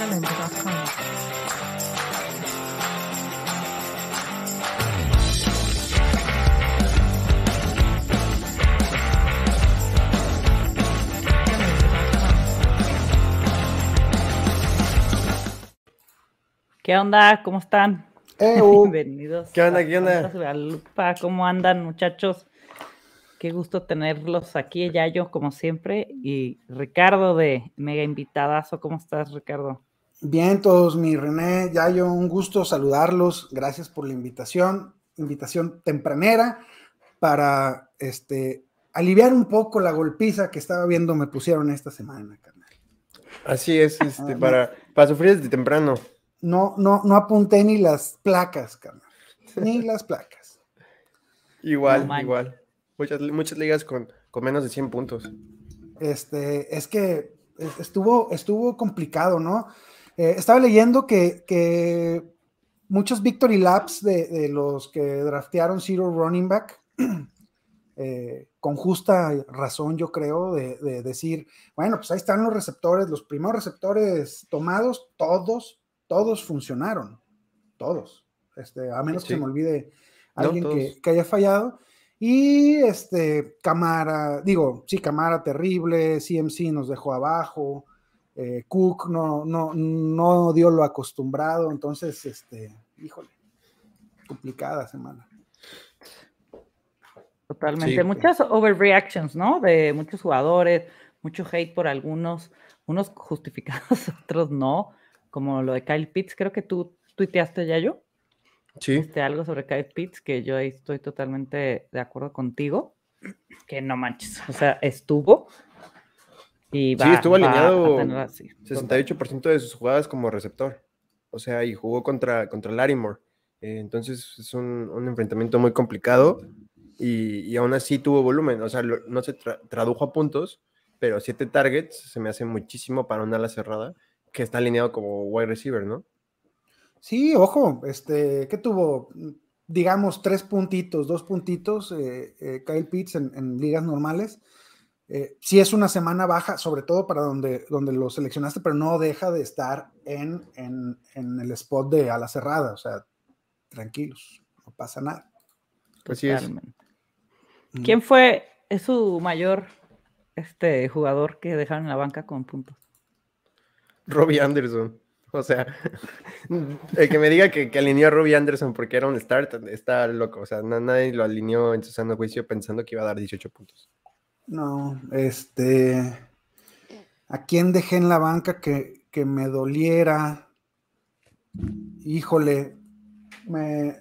¿Qué onda? ¿Cómo están? Bienvenidos. ¿Qué onda? ¿Qué onda? Lupa. ¿Cómo andan, muchachos? Qué gusto tenerlos aquí, Yayo, como siempre, y Ricardo de Mega Invitadazo. ¿Cómo estás, Ricardo? Bien, todos, mi René, Yayo, un gusto saludarlos. Gracias por la invitación, invitación tempranera para este, aliviar un poco la golpiza que estaba viendo me pusieron esta semana, carnal. Así es, este, ah, para, para sufrir desde temprano no, no, no apunté ni las placas, carnal. Ni las placas. Igual, igual. Muchas, muchas ligas con, menos de 100 puntos. Este, es que estuvo, estuvo complicado, ¿no? Eh, estaba leyendo que, muchos victory laps de, los que draftearon Zero Running Back, eh, con justa razón, yo creo, de, de, decir, bueno, pues ahí están los receptores, los primeros receptores tomados, todos todos funcionaron, todos, este, a menos que se me olvide alguien que, haya fallado. Y este, Camara, digo, sí, Camara terrible, CMC nos dejó abajo, eh, Cook no, no, no dio lo acostumbrado, entonces, este, híjole, complicada semana. Totalmente, muchas overreactions, ¿no? De muchos jugadores, mucho hate por algunos, unos justificados, otros no como lo de Kyle Pitts, creo que tú tuiteaste ya yo. Sí. Este, algo sobre Kyle Pitts, que yo ahí estoy totalmente de acuerdo contigo. Que no manches, o sea, estuvo. Y va, sí, estuvo alineado 68% de sus jugadas como receptor. O sea, y jugó contra, contra Larimore. Eh, entonces es un, enfrentamiento muy complicado y, y, aún así tuvo volumen. O sea, no se tradujo a puntos, pero siete targets se me hace muchísimo para una ala cerrada que está alineado como wide receiver, ¿no? Sí, ojo, este, que tuvo, digamos, tres puntitos, dos puntitos, eh, eh, Kyle Pitts en, ligas normales. Eh, sí es una semana baja, sobre todo para donde, donde lo seleccionaste, pero no deja de estar en, en, el spot de ala cerrada, o sea, tranquilos, no pasa nada. Así es. ¿Quién fue es su mayor este, jugador que dejaron en la banca con puntos? Robbie Anderson. O sea, el que me diga que, alineó a Robbie Anderson porque era un start está loco. O sea, nadie lo alineó en su sano juicio pensando que iba a dar 18 puntos. No, este. ¿A quién dejé en la banca que, me doliera? Híjole, me,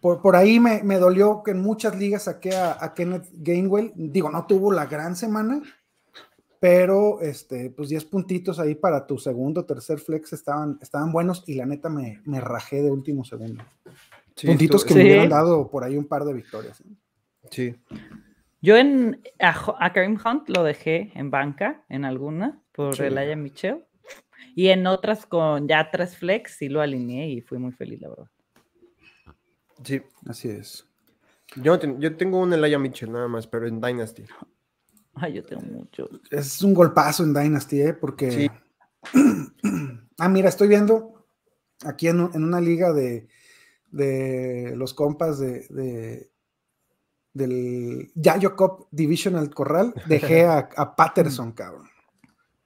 por, ahí me, dolió que en muchas ligas saqué a, a Kenneth Gainwell. Digo, no tuvo la gran semana, pero este, pues 10 puntitos ahí para tu segundo, tercer flex estaban, estaban buenos y la neta me, me rajé de último segundo. puntitos que me hubieran dado por ahí un par de victorias. ¿eh? Sí. Yo en, a, Karim Hunt lo dejé en banca, en alguna, por el Aya Michel. Y en otras con ya tres flex sí lo alineé y fui muy feliz, la verdad. Sí, así es. Yo, yo tengo un Elijah Mitchell nada más, pero en Dynasty. Ay, yo tengo mucho. Es un golpazo en Dynasty, ¿eh? Porque. ah, mira, estoy viendo aquí en, una liga de, de, los compas de, de del Yayo Cup Divisional Corral, dejé a, Patterson, cabrón.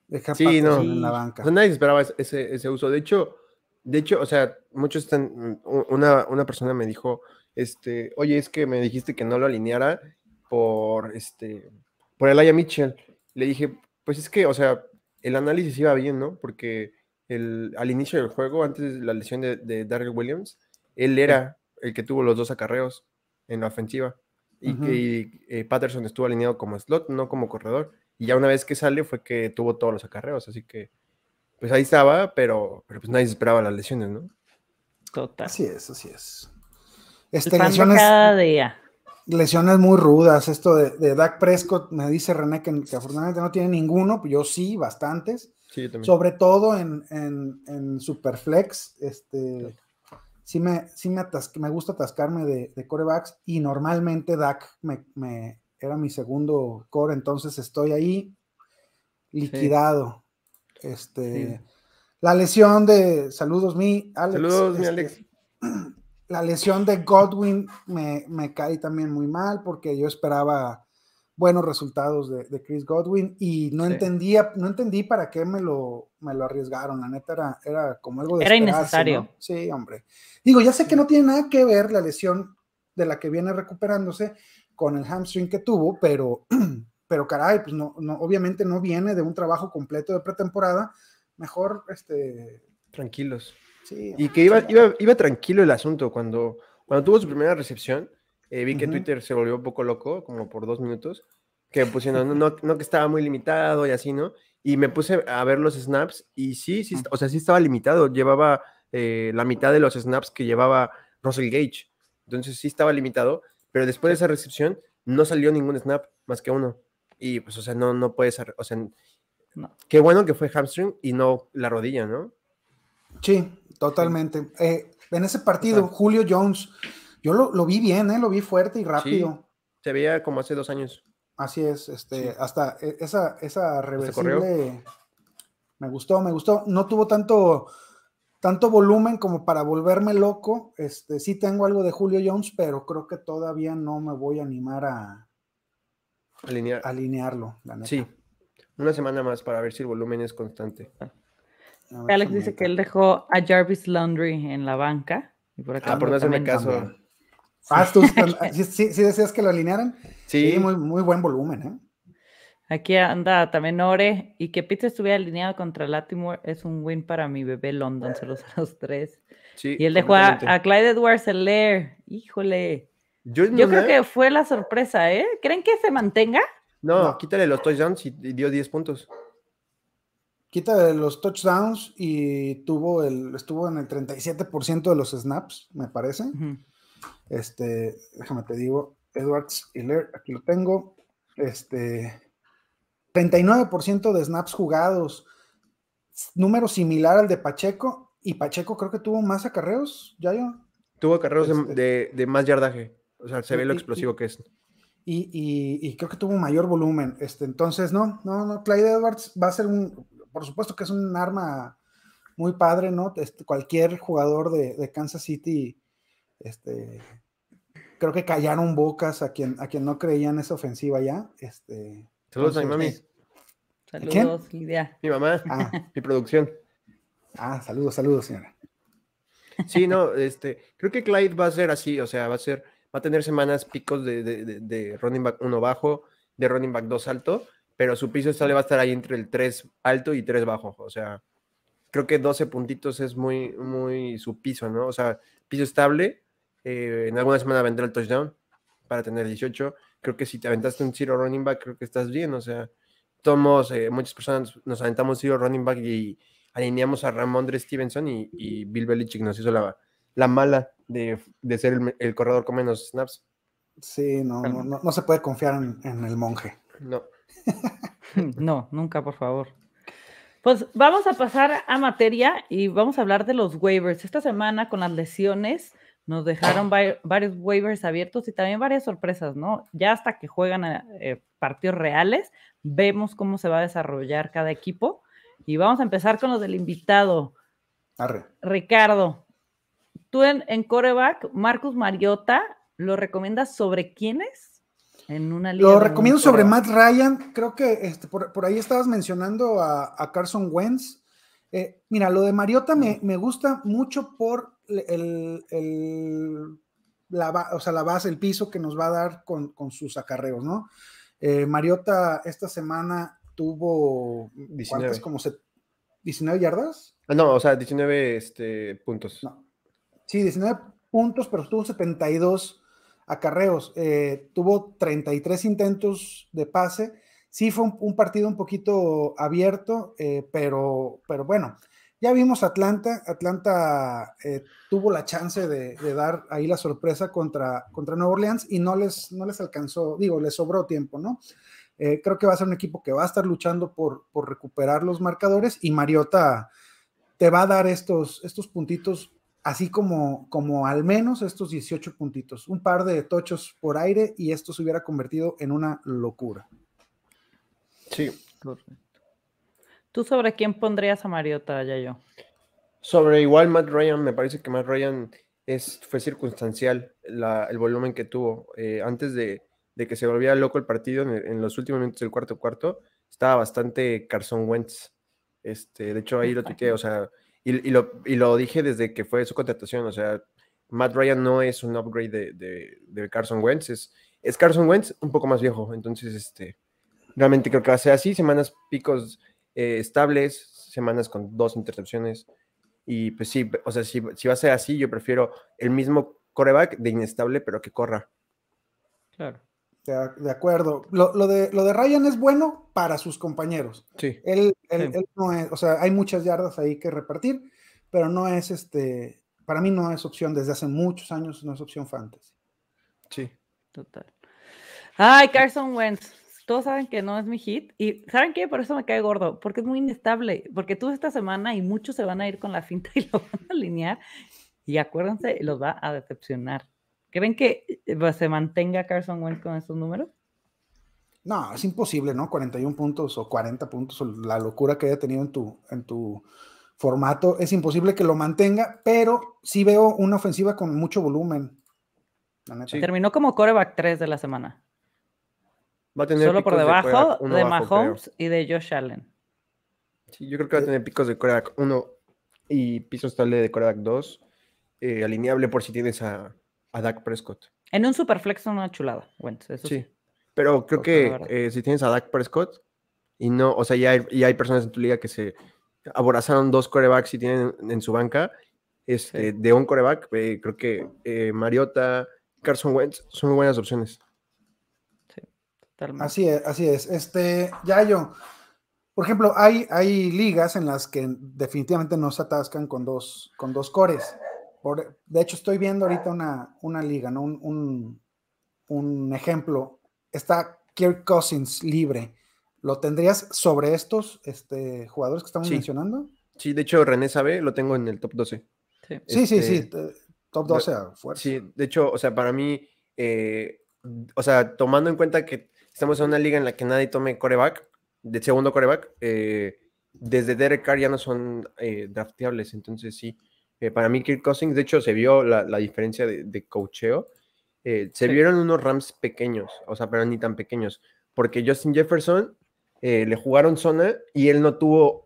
Dejé a Patterson en la banca. nadie esperaba ese, ese, uso. De hecho, de hecho, o sea, muchos están. Una, una persona me dijo, este, oye, es que me dijiste que no lo alineara por este por el Aya Mitchell. Le dije, pues es que, o sea, el análisis iba bien, ¿no? Porque el, al inicio del juego, antes de la lesión de, de Williams, él era el que tuvo los dos acarreos en la ofensiva. Y que eh, Patterson estuvo alineado como slot, no como corredor. Y ya una vez que sale fue que tuvo todos los acarreos. Así que, pues ahí estaba, pero, pero pues nadie esperaba las lesiones, ¿no? Total. Así es, así es. Este, lesiones, cada día lesiones muy rudas. Esto de, de Dak Prescott, me dice René que, afortunadamente no tiene ninguno, yo sí, bastantes. Sobre todo en, en, Superflex. Este, sí me, sí me, me gusta atascarme de, de, corebacks y normalmente Dak me, era mi segundo core, entonces estoy ahí liquidado. Este, La lesión de, saludos mi, Alex. Saludos mi Alex. Este, la lesión de Godwin me, me, cae también muy mal porque yo esperaba buenos resultados de, Chris Godwin y no entendía, no entendí para qué me lo, me lo arriesgaron. La neta era, era como algo de Era innecesario. Sí, hombre. Digo, ya sé que no tiene nada que ver la lesión de la que viene recuperándose con el hamstring que tuvo, pero, pero caray, pues no, no, obviamente no viene de un trabajo completo de pretemporada. Mejor, este. Tranquilos. Sí, y que iba, iba, iba, tranquilo el asunto cuando, cuando tuvo su primera recepción. Eh, vi que Twitter se volvió un poco loco, como por dos minutos, que pusieron, no, no, que estaba muy limitado y así, ¿no? Y me puse a ver los snaps y sí, sí, o sea, sí estaba limitado. Llevaba eh, la mitad de los snaps que llevaba Russell Gage. Entonces sí estaba limitado, pero después de esa recepción no salió ningún snap más que uno. Y pues, o sea, no, no puede ser, o sea, qué bueno que fue hamstring y no la rodilla, ¿no? Sí, totalmente. Eh, en ese partido, Julio Jones, yo lo, vi bien, ¿eh? lo vi fuerte y rápido. se veía como hace dos años. Así es, este, hasta e, esa, esa reversible me gustó, me gustó. No tuvo tanto, tanto volumen como para volverme loco. Este, sí tengo algo de Julio Jones, pero creo que todavía no me voy a animar a alinearlo. Sí, una semana más para ver si el volumen es constante. Alex dice que él dejó a Jarvis Laundry en la banca. Y por acá ah, por no hacerme caso. Ah, ¿tú, ¿sí, decías que lo alinearan? Sí. muy, muy buen volumen, ¿eh? Aquí anda también Ore. Y que Pitts estuviera alineado contra Latimore es un win para mi bebé London, saludos a los tres. y él dejó a, Clyde Edwards Lair. Híjole. Yo, creo que fue la sorpresa, ¿eh? ¿Creen que se mantenga? No, quítale los touchdowns y dio 10 puntos. Quítale los touchdowns y tuvo el, estuvo en el 37% de los snaps, me parece. Este, déjame te digo, Edwards Hiller, aquí lo tengo. Este, 39% de snaps jugados, número similar al de Pacheco, y Pacheco creo que tuvo más acarreos, ya yo. Tuvo acarreos de, este más yardaje, o sea, se ve lo explosivo que es. Y, creo que tuvo mayor volumen. Este, entonces, no, no, no, Clyde Edwards va a ser un, por supuesto que es un arma muy padre, ¿no? Este, cualquier jugador de, de Kansas City este, creo que callaron bocas a quien, a quien no creían esa ofensiva ya. Este, Saludos a mi mami. Saludos, Lidia. Mi mamá, ah. mi producción. Ah, saludos, saludos, señora. Sí, no, este, creo que Clyde va a ser así, o sea, va a ser, va a tener semanas picos de, de, de, running back 1 bajo, de running back 2 alto, pero su piso le va a estar ahí entre el 3 alto y 3 bajo, o sea, creo que 12 puntitos es muy, muy su piso, ¿no? O sea, piso estable, eh, en alguna semana vendrá el touchdown para tener 18. Creo que si te aventaste un zero running back, creo que estás bien. O sea, tomos, eh, muchas personas nos aventamos zero running back y alineamos a Ramondre Stevenson y, Bill Belichick nos hizo la, la mala de, ser el, corredor con menos snaps. Sí, no, no, no, se puede confiar en, el monje. No. no, nunca, por favor. Pues vamos a pasar a materia y vamos a hablar de los waivers. Esta semana con las lesiones nos dejaron varios waivers abiertos y también varias sorpresas, ¿no? Ya hasta que juegan eh, partidos reales, vemos cómo se va a desarrollar cada equipo. Y vamos a empezar con los del invitado. Ricardo, tú en, en coreback, Marcus Mariota, ¿lo recomiendas sobre quiénes? En una liga Lo recomiendo sobre Matt Ryan. Creo que este, por, ahí estabas mencionando a, Carson Wentz. Eh, mira, lo de Mariota me, me gusta mucho por el, la, o sea, la base, el piso que nos va a dar con, sus acarreos, ¿no? Eh, Mariota esta semana tuvo 19. Como 19 yardas. Ah, no, o sea, 19 este, puntos. Sí, 19 puntos, pero tuvo 72 acarreos. Eh, tuvo 33 intentos de pase. Sí, fue un, partido un poquito abierto, eh, pero, pero bueno, ya vimos Atlanta, Atlanta eh, tuvo la chance de, dar ahí la sorpresa contra, contra Nueva Orleans y no les, no les alcanzó, digo, les sobró tiempo, ¿no? Eh, creo que va a ser un equipo que va a estar luchando por, por, recuperar los marcadores y Mariota te va a dar estos, estos puntitos, así como, como al menos estos 18 puntitos, un par de tochos por aire y esto se hubiera convertido en una locura. Sí, correcto. ¿Tú sobre quién pondrías a Mariota, ya yo? Sobre igual Matt Ryan, me parece que Matt Ryan es, fue circunstancial el volumen que tuvo. Eh, antes de, que se volviera loco el partido, en, los últimos minutos del cuarto cuarto, estaba bastante Carson Wentz. Este, de hecho, ahí lo tuiteé, o sea, y, lo, y lo dije desde que fue su contratación, o sea, Matt Ryan no es un upgrade de, Carson Wentz, es, es, Carson Wentz un poco más viejo. Entonces, este, realmente creo que va a ser así, semanas picos eh, estables, semanas con dos intercepciones. Y pues sí, o sea, si, si va a ser así, yo prefiero el mismo coreback de inestable, pero que corra. Claro. De, acuerdo. Lo, de, lo de Ryan es bueno para sus compañeros. Sí. Él, él no es, o sea, hay muchas yardas ahí que repartir, pero no es este, para mí no es opción desde hace muchos años, no es opción fantasy. Sí. Total. Ay, Carson Wentz. Todos saben que no es mi hit. Y ¿saben qué? Por eso me cae gordo. Porque es muy inestable. Porque tú esta semana y muchos se van a ir con la finta y lo van a alinear. Y acuérdense, los va a decepcionar. ¿Creen que eh, se mantenga Carson Wentz con estos números? No, es imposible, ¿no? 41 puntos o 40 puntos, o la locura que haya tenido en tu, en tu formato. Es imposible que lo mantenga, pero sí veo una ofensiva con mucho volumen. Terminó como coreback 3 de la semana. Va a tener Solo por debajo de, Mahomes y de Josh Allen. Sí, yo creo que va a tener picos de coreback 1 y piso estable de coreback 2. Eh, alineable por si tienes a, a Dak Prescott. En un superflex una chulada, eso sí. Pero creo que eh, si tienes a Dak Prescott y no, o sea, ya hay, ya hay personas en tu liga que se aborazaron dos corebacks y tienen en su banca. Este, De un coreback, eh, creo que Mariota, Carson Wentz son muy buenas opciones. Así es, así es. Este, ya yo, por ejemplo, hay, hay ligas en las que definitivamente no se atascan con dos, con dos cores. Por, de hecho, estoy viendo ahorita una, una liga, ¿no? Un, un, un ejemplo. Está Kirk Cousins libre ¿Lo tendrías sobre estos este, jugadores que estamos mencionando? Sí, de hecho, René sabe, lo tengo en el top 12. Sí, sí, sí, este, top 12 a fuerza. Sí, de hecho, o sea, para mí, eh, o sea, tomando en cuenta que estamos en una liga en la que nadie tome coreback, de segundo coreback, eh, desde Derek Carr ya no son eh, drafteables, entonces sí. para mí, Kirk Cousins, de hecho, se vio la, diferencia de, de cocheo. se vieron unos Rams pequeños, o sea, pero ni tan pequeños, porque Justin Jefferson eh, le jugaron zona y él no tuvo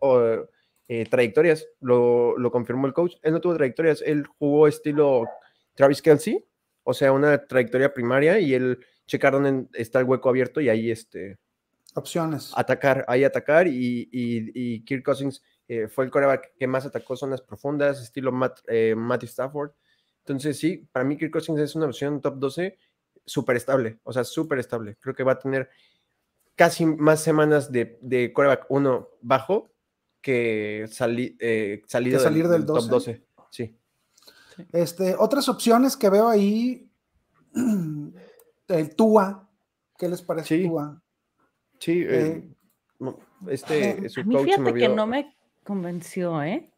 eh, trayectorias, lo, confirmó el coach, él no tuvo trayectorias, él jugó estilo Travis Kelsey, o sea, una trayectoria primaria y él checaron en, está el hueco abierto y ahí este... Opciones. Atacar, ahí atacar y, y, Kirk Cousins eh, fue el coreback que más atacó zonas profundas, estilo Matt, Matthew Stafford. Entonces sí, para mí Kirk Cousins es una opción top 12 súper estable, o sea, súper estable. Creo que va a tener casi más semanas de, de coreback 1 bajo que sali, eh, salir del, top 12. Sí. Este, otras opciones que veo ahí, el Tua, ¿qué les parece Tua? Sí, eh, este, su coach fíjate que no me convenció, ¿eh?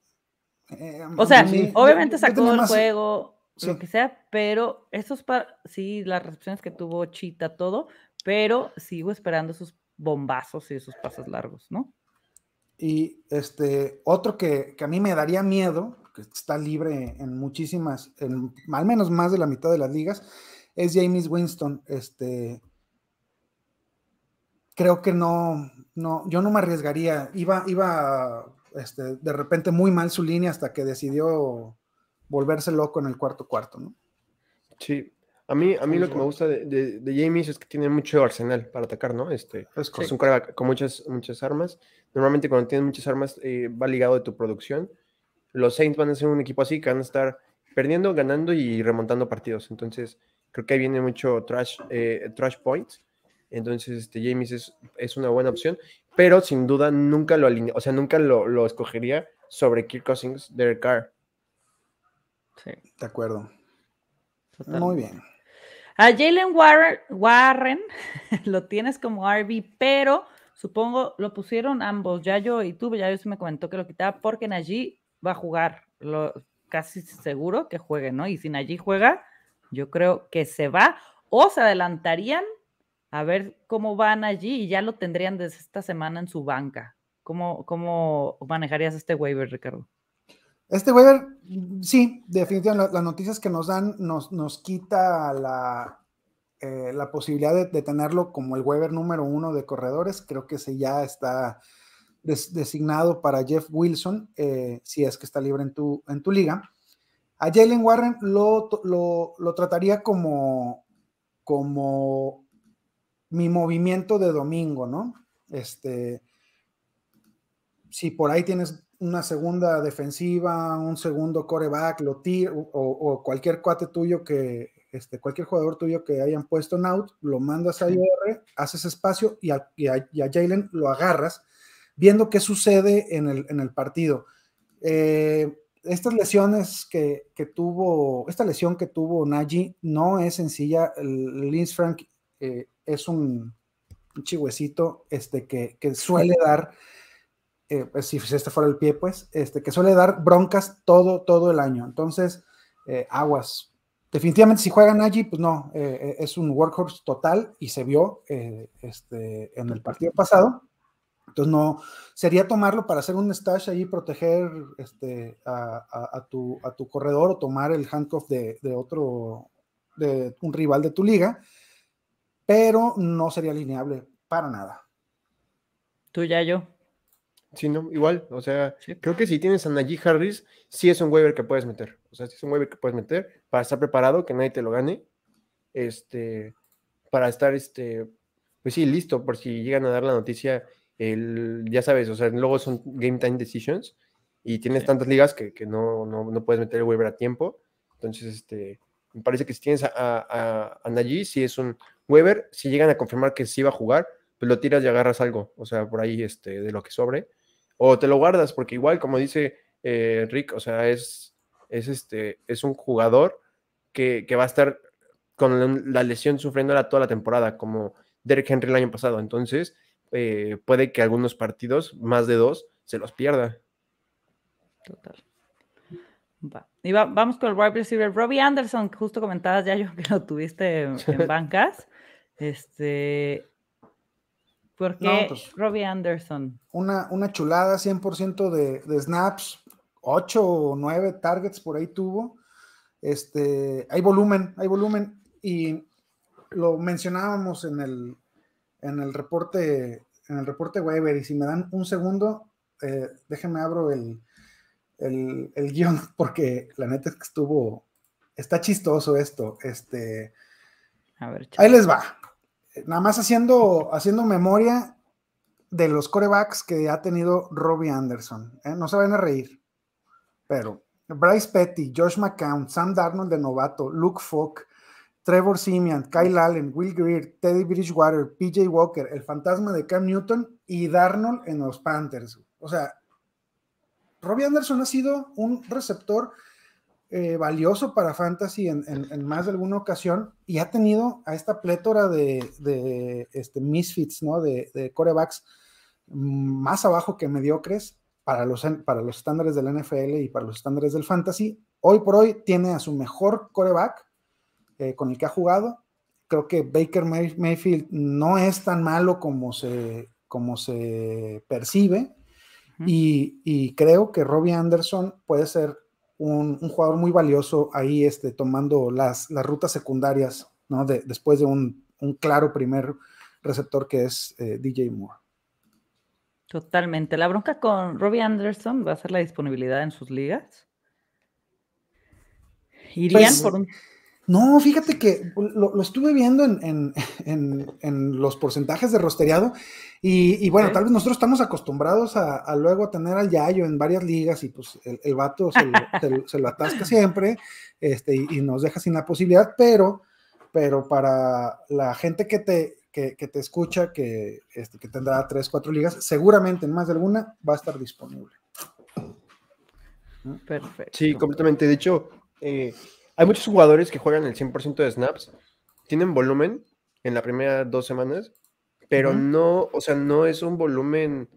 eh o sea, obviamente sacó el juego, lo que sea, pero esos para, sí, las recepciones que tuvo Chita, todo, pero sigo esperando esos bombazos y esos pasos largos, ¿no? Y este, otro que, a mí me daría miedo, que está libre en muchísimas, en al menos más de la mitad de las ligas, es James Winston. Este, creo que no, no, yo no me arriesgaría. Iba, iba este, de repente muy mal su línea hasta que decidió volverse loco en el cuarto cuarto, ¿no? Sí, a mí, a mí lo que me gusta de, de, James es que tiene mucho arsenal para atacar, ¿no? Este, es, un coreback con muchas, muchas armas. Normalmente cuando tienes muchas armas eh, va ligado de tu producción. Los Saints van a ser un equipo así que van a estar perdiendo, ganando y remontando partidos. Entonces, creo que ahí viene mucho trash, eh, trash points. Entonces, este, James es, es, una buena opción, pero sin duda nunca lo alinea, o sea, nunca lo, lo escogería sobre Kirk Cousins, Derek Carr. Sí, de acuerdo. Muy bien. A Jalen Warren, Warren lo tienes como RB, pero supongo lo pusieron ambos, ya yo y tú, ya yo sí me comentó que lo quitaba porque Najee va a jugar, lo, casi seguro que juegue, ¿no? Y si Najee juega, yo creo que se va o se adelantarían a ver cómo van allí y ya lo tendrían desde esta semana en su banca. ¿Cómo, cómo manejarías este waiver, Ricardo? Este waiver, sí, definitivamente las noticias que nos dan nos, nos quita la, eh, la posibilidad de, tenerlo como el waiver número uno de corredores. Creo que ese ya está designado para Jeff Wilson, eh, si es que está libre en tu, en tu liga. A Jalen Warren lo, lo, lo, trataría como, como mi movimiento de domingo, ¿no? Este, si por ahí tienes una segunda defensiva, un segundo coreback, lo o, cualquier cuate tuyo que, este, cualquier jugador tuyo que hayan puesto en out, lo mandas a IR, haces espacio y a, y a, Jalen lo agarras, viendo qué sucede en el, en el partido. Eh, estas lesiones que, que, tuvo, esta lesión que tuvo Nagy no es sencilla. El, Linz Frank eh, es un, chigüecito este, que, que suele dar eh, pues, si este fuera el pie, pues, este, que suele dar broncas todo, todo el año. Entonces, eh, aguas. Definitivamente, si juegan allí, pues no, eh, es un workhorse total y se vio este, en el partido pasado. Entonces, no, sería tomarlo para hacer un stash ahí, proteger este, a, tu, a tu corredor o tomar el handcuff de, de otro, de un rival de tu liga, pero no sería lineable para nada. Tú ya yo. Sí, no, igual, o sea, creo que si tienes a Najee Harris, sí es un waiver que puedes meter. O sea, sí es un waiver que puedes meter para estar preparado, que nadie te lo gane. Este, para estar, este, pues sí, listo, por si llegan a dar la noticia, el, ya sabes, o sea, luego son game time decisions y tienes tantas ligas que, no, no, puedes meter el waiver a tiempo. Entonces, este, me parece que si tienes a, a, a Najee, sí es un waiver. Si llegan a confirmar que sí va a jugar, pues lo tiras y agarras algo, o sea, por ahí, este, de lo que sobre o te lo guardas, porque igual, como dice eh, Rick, o sea, es, es, este, es un jugador que, va a estar con la lesión sufriéndola toda la temporada, como Derek Henry el año pasado. Entonces, eh, puede que algunos partidos, más de dos, se los pierda. Total. Y vamos con el wide receiver. Robbie Anderson, justo comentabas ya yo que lo tuviste en, en bancas. Este, ¿Por qué pues, Robbie Anderson? Una, una chulada, 100% de, de snaps, 8 o 9 targets por ahí tuvo. Este, hay volumen, hay volumen y lo mencionábamos en el, en el reporte en el reporte Weber y si me dan un segundo, eh, déjenme abro el, el, el, guion porque la neta es que estuvo, está chistoso esto. Este, A ver, ahí les va nada más haciendo, haciendo memoria de los corebacks que ha tenido Robbie Anderson. ¿eh? No se van a reír, pero Bryce Petty, Josh McCown, Sam Darnold de novato, Luke Falk, Trevor Simeon, Kyle Allen, Will Greer, Teddy Bridgewater, PJ Walker, el fantasma de Cam Newton y Darnold en los Panthers. O sea, Robbie Anderson ha sido un receptor eh, valioso para Fantasy en, más de alguna ocasión y ha tenido a esta plétora de, este, misfits, ¿no? De, corebacks más abajo que mediocres para los, para los estándares del NFL y para los estándares del Fantasy. Hoy por hoy tiene a su mejor coreback eh, con el que ha jugado. Creo que Baker Mayfield no es tan malo como se, como se percibe. y, y, creo que Robbie Anderson puede ser un, jugador muy valioso ahí este, tomando las, las rutas secundarias, ¿no? De, después de un, claro primer receptor que es eh, DJ Moore. Totalmente. La bronca con Robbie Anderson va a ser la disponibilidad en sus ligas. ¿Irían pues, por un no, fíjate que lo, estuve viendo en, los porcentajes de rostereado y, bueno, tal vez nosotros estamos acostumbrados a, luego tener al Yayo en varias ligas y pues el, vato se lo, atasca siempre este, y, nos deja sin la posibilidad, pero, pero para la gente que te, te escucha, que, este, que tendrá tres, cuatro ligas, seguramente en más de alguna va a estar disponible. Perfecto. Sí, completamente. De hecho, eh, hay muchos jugadores que juegan el 100% de snaps, tienen volumen en las primeras dos semanas, pero no, o sea, no es un volumen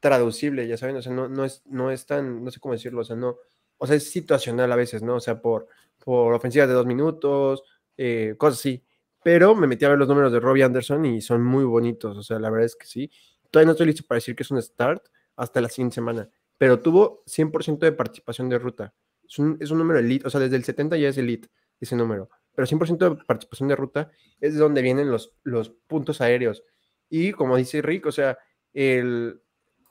traducible, ya saben, o sea, no, no, es, no es tan, no sé cómo decirlo, o sea, no, o sea, es situacional a veces, ¿no? O sea, por, por ofensivas de dos minutos, eh, cosas así. Pero me metí a ver los números de Robbie Anderson y son muy bonitos, o sea, la verdad es que sí. Todavía no estoy listo para decir que es un start, hasta la siguiente semana, pero tuvo 100% de participación de ruta. Es un, es un número elite, o sea, desde el 70 ya es elite ese número, pero 100% de participación de ruta es de donde vienen los, los puntos aéreos. Y como dice Rick, o sea, el,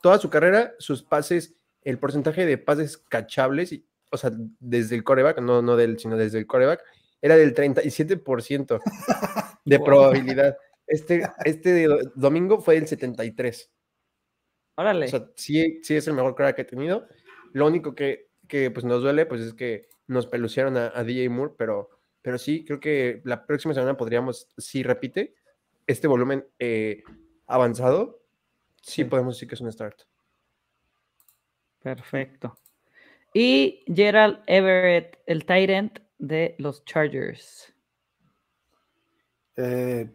toda su carrera, sus pases, el porcentaje de pases cachables, o sea, desde el coreback, no, no del, sino desde el coreback, era del 37% de probabilidad. Este, este domingo fue del 73. Órale. O sea, sí, sí es el mejor coreback que he tenido. Lo único que, que pues, nos duele, pues es que nos pelucieron a, DJ Moore, pero, pero sí, creo que la próxima semana podríamos, si repite este volumen eh, avanzado, sí podemos decir que es un start. Perfecto. Y Gerald Everett, el Tyrant de los Chargers. Eh,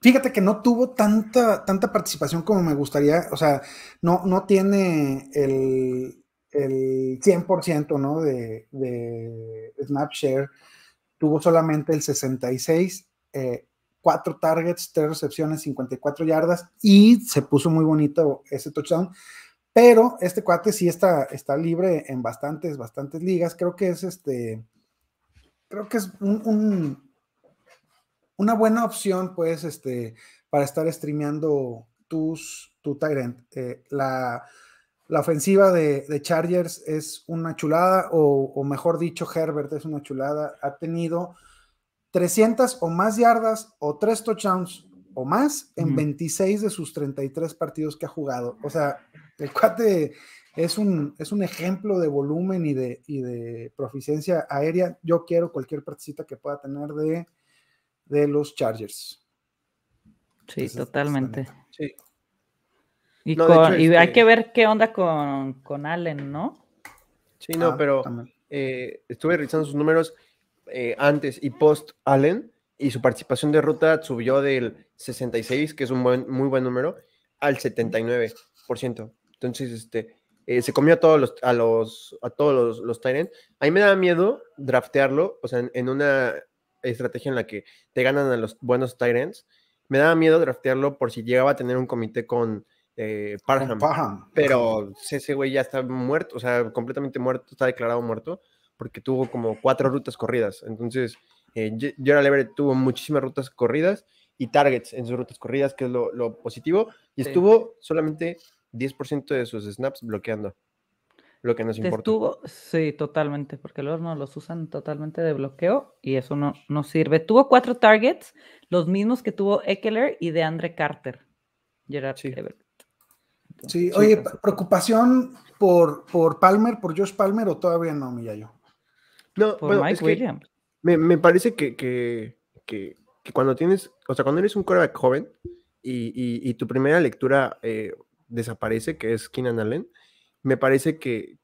fíjate que no tuvo tanta, tanta participación como me gustaría. O sea, no, no tiene el, el 100% ¿no? de, de Snapshare. Tuvo solamente el 66. Eh, cuatro targets, tres recepciones, 54 yardas y se puso muy bonito ese touchdown. Pero este cuate sí está, está libre en bastantes, bastantes ligas. Creo que es este, creo que es un, una buena opción, pues, este, para estar streameando tus, tu Tyrant. Eh, la, la, ofensiva de, Chargers es una chulada, o, o mejor dicho, Herbert es una chulada. Ha tenido 300 o más yardas o 3 touchdowns o más en 26 de sus 33 partidos que ha jugado. O sea, el cuate es un, es un ejemplo de volumen y de, y de proficiencia aérea. Yo quiero cualquier partecita que pueda tener de, de los Chargers. Sí, totalmente. Sí. Y, hay este que ver qué onda con, con Allen, ¿no? Sí, no, ah, pero eh, estuve revisando sus números eh, antes y post Allen y su participación de ruta subió del 66, que es un buen, muy buen número, al 79%. Entonces, este, eh, se comió a todos los, a los, a todos los, los Tyrants. A mí me da miedo draftearlo, o sea, en, una estrategia en la que te ganan a los buenos Tyrants. Me da miedo draftearlo por si llegaba a tener un comité con eh, Parham. Pero ese güey ya está muerto, o sea, completamente muerto, está declarado muerto porque tuvo como cuatro rutas corridas. Entonces, eh, Gerald Everett tuvo muchísimas rutas corridas y targets en sus rutas corridas, que es lo, positivo, y estuvo solamente 10% de sus snaps bloqueando, lo que nos importa. Estuvo, sí, totalmente, porque luego no los usan totalmente de bloqueo y eso no, no sirve. Tuvo cuatro targets, los mismos que tuvo Eckler y de Andre Carter. Gerard Everett. Sí, oye, preocupación por, por Palmer, por Josh Palmer o todavía no, Miyayo. No, bueno, Williams. Me, parece que, cuando tienes, o sea, cuando eres un coreback joven y, tu primera lectura eh, desaparece, que es Keenan Allen, me parece que,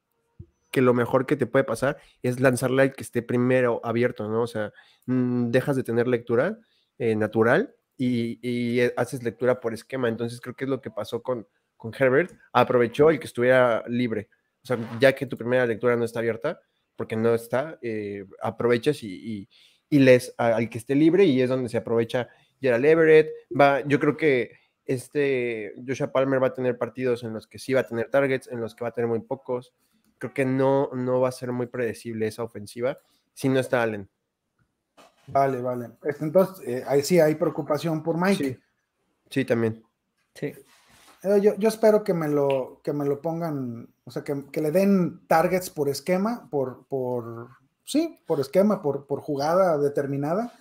lo mejor que te puede pasar es lanzarle al que esté primero abierto, ¿no? O sea, mm, dejas de tener lectura eh, natural y, haces lectura por esquema. Entonces creo que es lo que pasó con, con Herbert. Aprovechó el que estuviera libre. O sea, ya que tu primera lectura no está abierta, porque no está, eh, aprovechas y, y, lees al que esté libre y es donde se aprovecha Gerald Everett. Va, yo creo que este Joshua Palmer va a tener partidos en los que sí va a tener targets, en los que va a tener muy pocos. Creo que no, no va a ser muy predecible esa ofensiva si no está Allen. Vale, vale. Este, entonces, eh, ahí sí hay preocupación por Mike. Sí, sí también. Sí. Eh, yo, espero que me lo, que me lo pongan, o sea, que, le den targets por esquema, por, por sí, por esquema, por, por jugada determinada,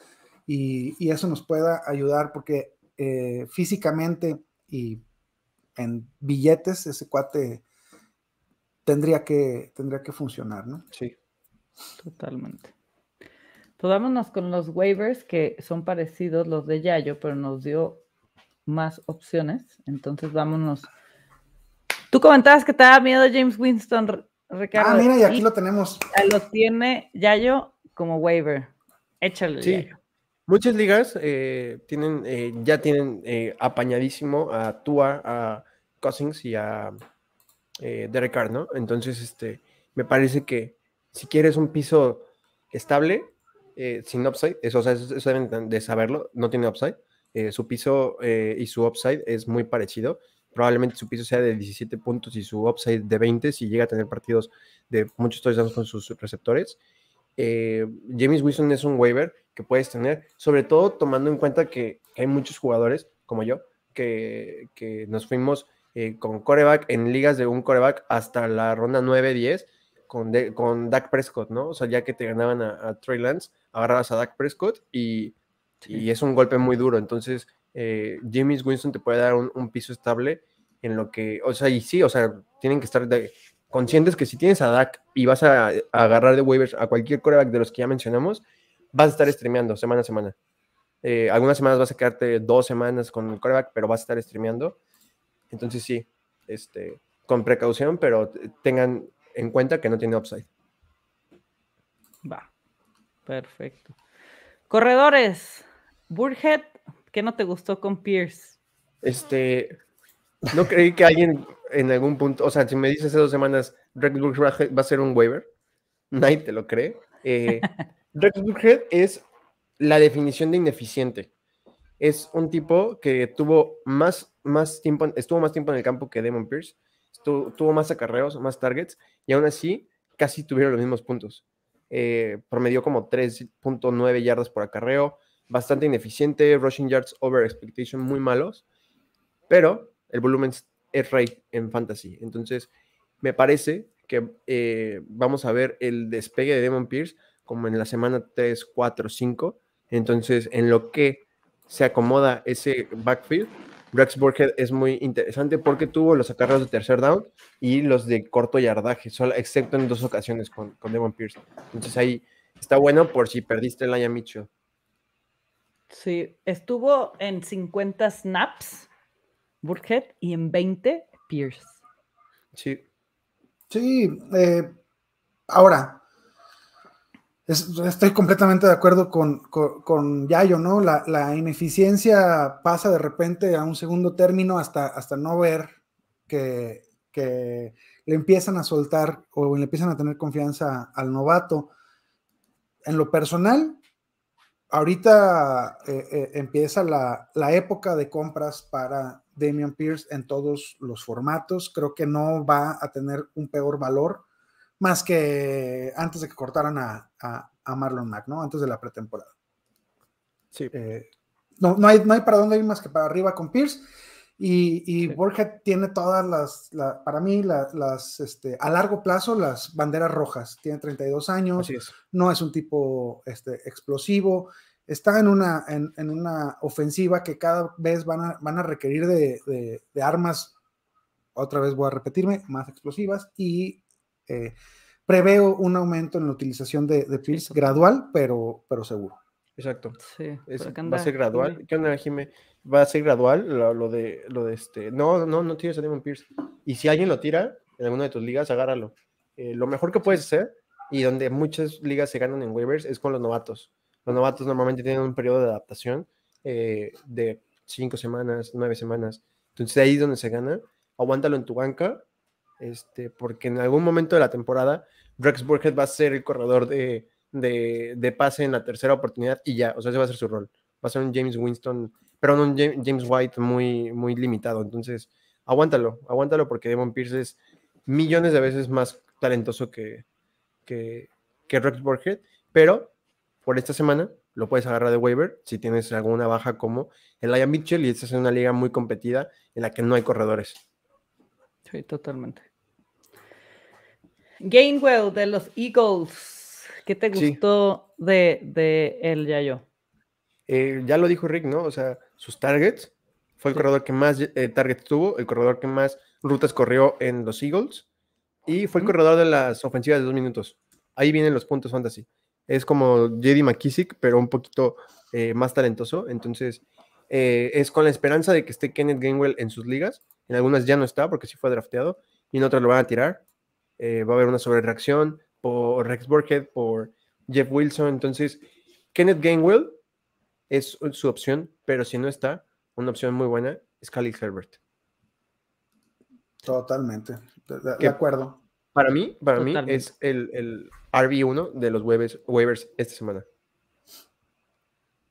y, eso nos pueda ayudar porque eh, físicamente y en billetes ese cuate tendría que, tendría que funcionar, ¿no? Sí. Totalmente. Todámonos pues con los waivers que son parecidos los de Yayo, pero nos dio más opciones. Entonces vámonos. Tú comentabas que te daba miedo James Winston, Ricardo. Ah, mira, y aquí lo tenemos. Lo tiene Yayo como waiver. Échale. Sí. Muchas ligas eh, tienen, eh, ya tienen eh, apañadísimo a Tua, a Cousins y a Derek Carr, ¿no? Entonces, este, me parece que si quieres un piso estable, sin upside, eso, eso deben de saberlo, no tiene upside, eh, su piso eh, y su upside es muy parecido. probablemente su piso sea de 17 puntos y su upside de 20 si llega a tener partidos de muchos touchdowns con sus receptores. Eh, James Wilson es un waiver que puedes tener, sobre todo tomando en cuenta que, hay muchos jugadores como yo que, que nos fuimos con coreback en ligas de un coreback hasta la ronda 9-10 con, con Dak Prescott, ¿no? O sea, ya que te ganaban a, Trey Lance, agarrabas a Dak Prescott y, y es un golpe muy duro. Entonces, eh, James Winston te puede dar un, piso estable en lo que, o sea, y sí, o sea, tienen que estar conscientes que si tienes a Dak y vas a, agarrar de waivers a cualquier coreback de los que ya mencionamos, vas a estar streameando semana a semana. Eh, algunas semanas vas a quedarte dos semanas con el coreback, pero vas a estar streameando. Entonces sí, este, con precaución, pero tengan en cuenta que no tiene upside. Va, perfecto. Corredores, Burhead, ¿qué no te gustó con Pierce? Este, no creí que alguien en algún punto, o sea, si me dices hace dos semanas, Rex Burhead va a ser un waiver, nadie te lo cree. Eh, Rex Burhead es la definición de ineficiente. Es un tipo que tuvo más, más tiempo, estuvo más tiempo en el campo que Demon Pierce, tuvo más acarreos, más targets, y aún así casi tuvieron los mismos puntos. Eh, promedió como 3.9 yardas por acarreo, bastante ineficiente, rushing yards over expectation muy malos, pero el volumen es rey en fantasy. Entonces, me parece que eh, vamos a ver el despegue de Demon Pierce como en la semana 3, 4, 5. Entonces, en lo que se acomoda ese backfield, Rex Burkhead es muy interesante porque tuvo los acarreos de tercer down y los de corto yardaje, solo, excepto en dos ocasiones con, con Devon Pierce. Entonces ahí está bueno por si perdiste el Aya Mitchell. Sí, estuvo en 50 snaps Burkhead y en 20 Pierce. Sí. Sí, eh, ahora, estoy completamente de acuerdo con, Yayo, ¿no? La, ineficiencia pasa de repente a un segundo término hasta, hasta no ver que, le empiezan a soltar o le empiezan a tener confianza al novato. En lo personal, ahorita eh, eh, empieza la, la, época de compras para Damian Pierce en todos los formatos. Creo que no va a tener un peor valor más que antes de que cortaran a, Marlon Mack, ¿no? Antes de la pretemporada. Sí. Eh, no, no, hay, no hay para dónde ir más que para arriba con Pierce. Y, y tiene todas las, para mí, las, este, a largo plazo, las banderas rojas. Tiene 32 años, no es un tipo este, explosivo, está en una, en, una ofensiva que cada vez van a, van a requerir de, de, armas, otra vez voy a repetirme, más explosivas y eh, preveo un aumento en la utilización de, de Pierce gradual, pero, pero seguro. Exacto. Sí, va a ser gradual. ¿Qué onda, Jimé? Va a ser gradual lo, de lo de este. No, no, no tires a Demon Pierce. Y si alguien lo tira en alguna de tus ligas, agárralo. Eh, lo mejor que puedes hacer, y donde muchas ligas se ganan en waivers, es con los novatos. Los novatos normalmente tienen un periodo de adaptación eh, de cinco semanas, nueve semanas. Entonces ahí es donde se gana. Aguántalo en tu banca este, porque en algún momento de la temporada Rex Burkhead va a ser el corredor de, de, pase en la tercera oportunidad y ya, o sea, ese va a ser su rol. Va a ser un James Winston, pero no un James White muy, muy limitado. Entonces, aguántalo, aguántalo porque Devon Pierce es millones de veces más talentoso que, que, que Rex Burkhead, pero por esta semana lo puedes agarrar de waiver si tienes alguna baja como el Aya Mitchell y esta es una liga muy competida en la que no hay corredores. Sí, totalmente. Gainwell de los Eagles. ¿Qué te gustó de, de el Yayo? Eh, ya lo dijo Rick, ¿no? O sea, sus targets. Fue el corredor que más eh, targets tuvo, el corredor que más rutas corrió en los Eagles. Y fue el corredor de las ofensivas de dos minutos. Ahí vienen los puntos fantasy. Es como JD McKissick, pero un poquito eh, más talentoso. Entonces, es con la esperanza de que esté Kenneth Gainwell en sus ligas. En algunas ya no está porque sí fue drafteado. Y en otras lo van a tirar. Eh, va a haber una sobrereacción por Rex Burkhead, por Jeff Wilson. Entonces, Kenneth Gainwell es su opción, pero si no está, una opción muy buena es Khalil Herbert. Totalmente, de, acuerdo. Para mí, para mí es el, el RB1 de los waivers, waivers esta semana.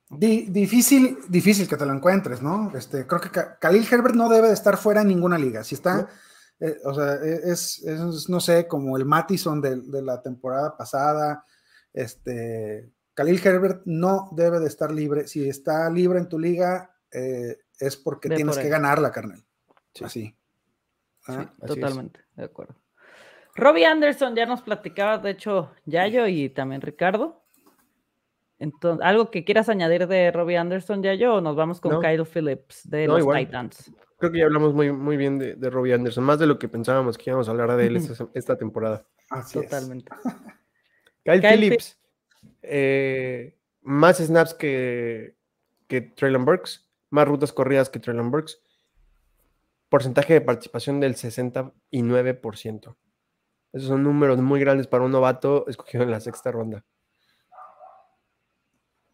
difícil, difícil que te lo encuentres, ¿no? Este, creo que Khalil Herbert no debe de estar fuera en ninguna liga. Si está, eh, o sea, e, es, no sé, como el Mattison de, de, la temporada pasada. Este, Khalil Herbert no debe de estar libre. Si está libre en tu liga, eh, es porque tienes que ganar la carnel. Así. Ah, totalmente, de acuerdo. Robbie Anderson ya nos platicaba, de hecho, Yayo y también Ricardo. Entonces, ¿algo que quieras añadir de Robbie Anderson, Yayo, o nos vamos con Kyle Phillips de los Titans? Creo que ya hablamos muy, muy bien de, Robbie Anderson, más de lo que pensábamos que íbamos a hablar de él esta, temporada. Totalmente. Kyle, Phillips, eh, más snaps que, que Traylon Burks, más rutas corridas que Traylon Burks, porcentaje de participación del 69%. Esos son números muy grandes para un novato escogido en la sexta ronda.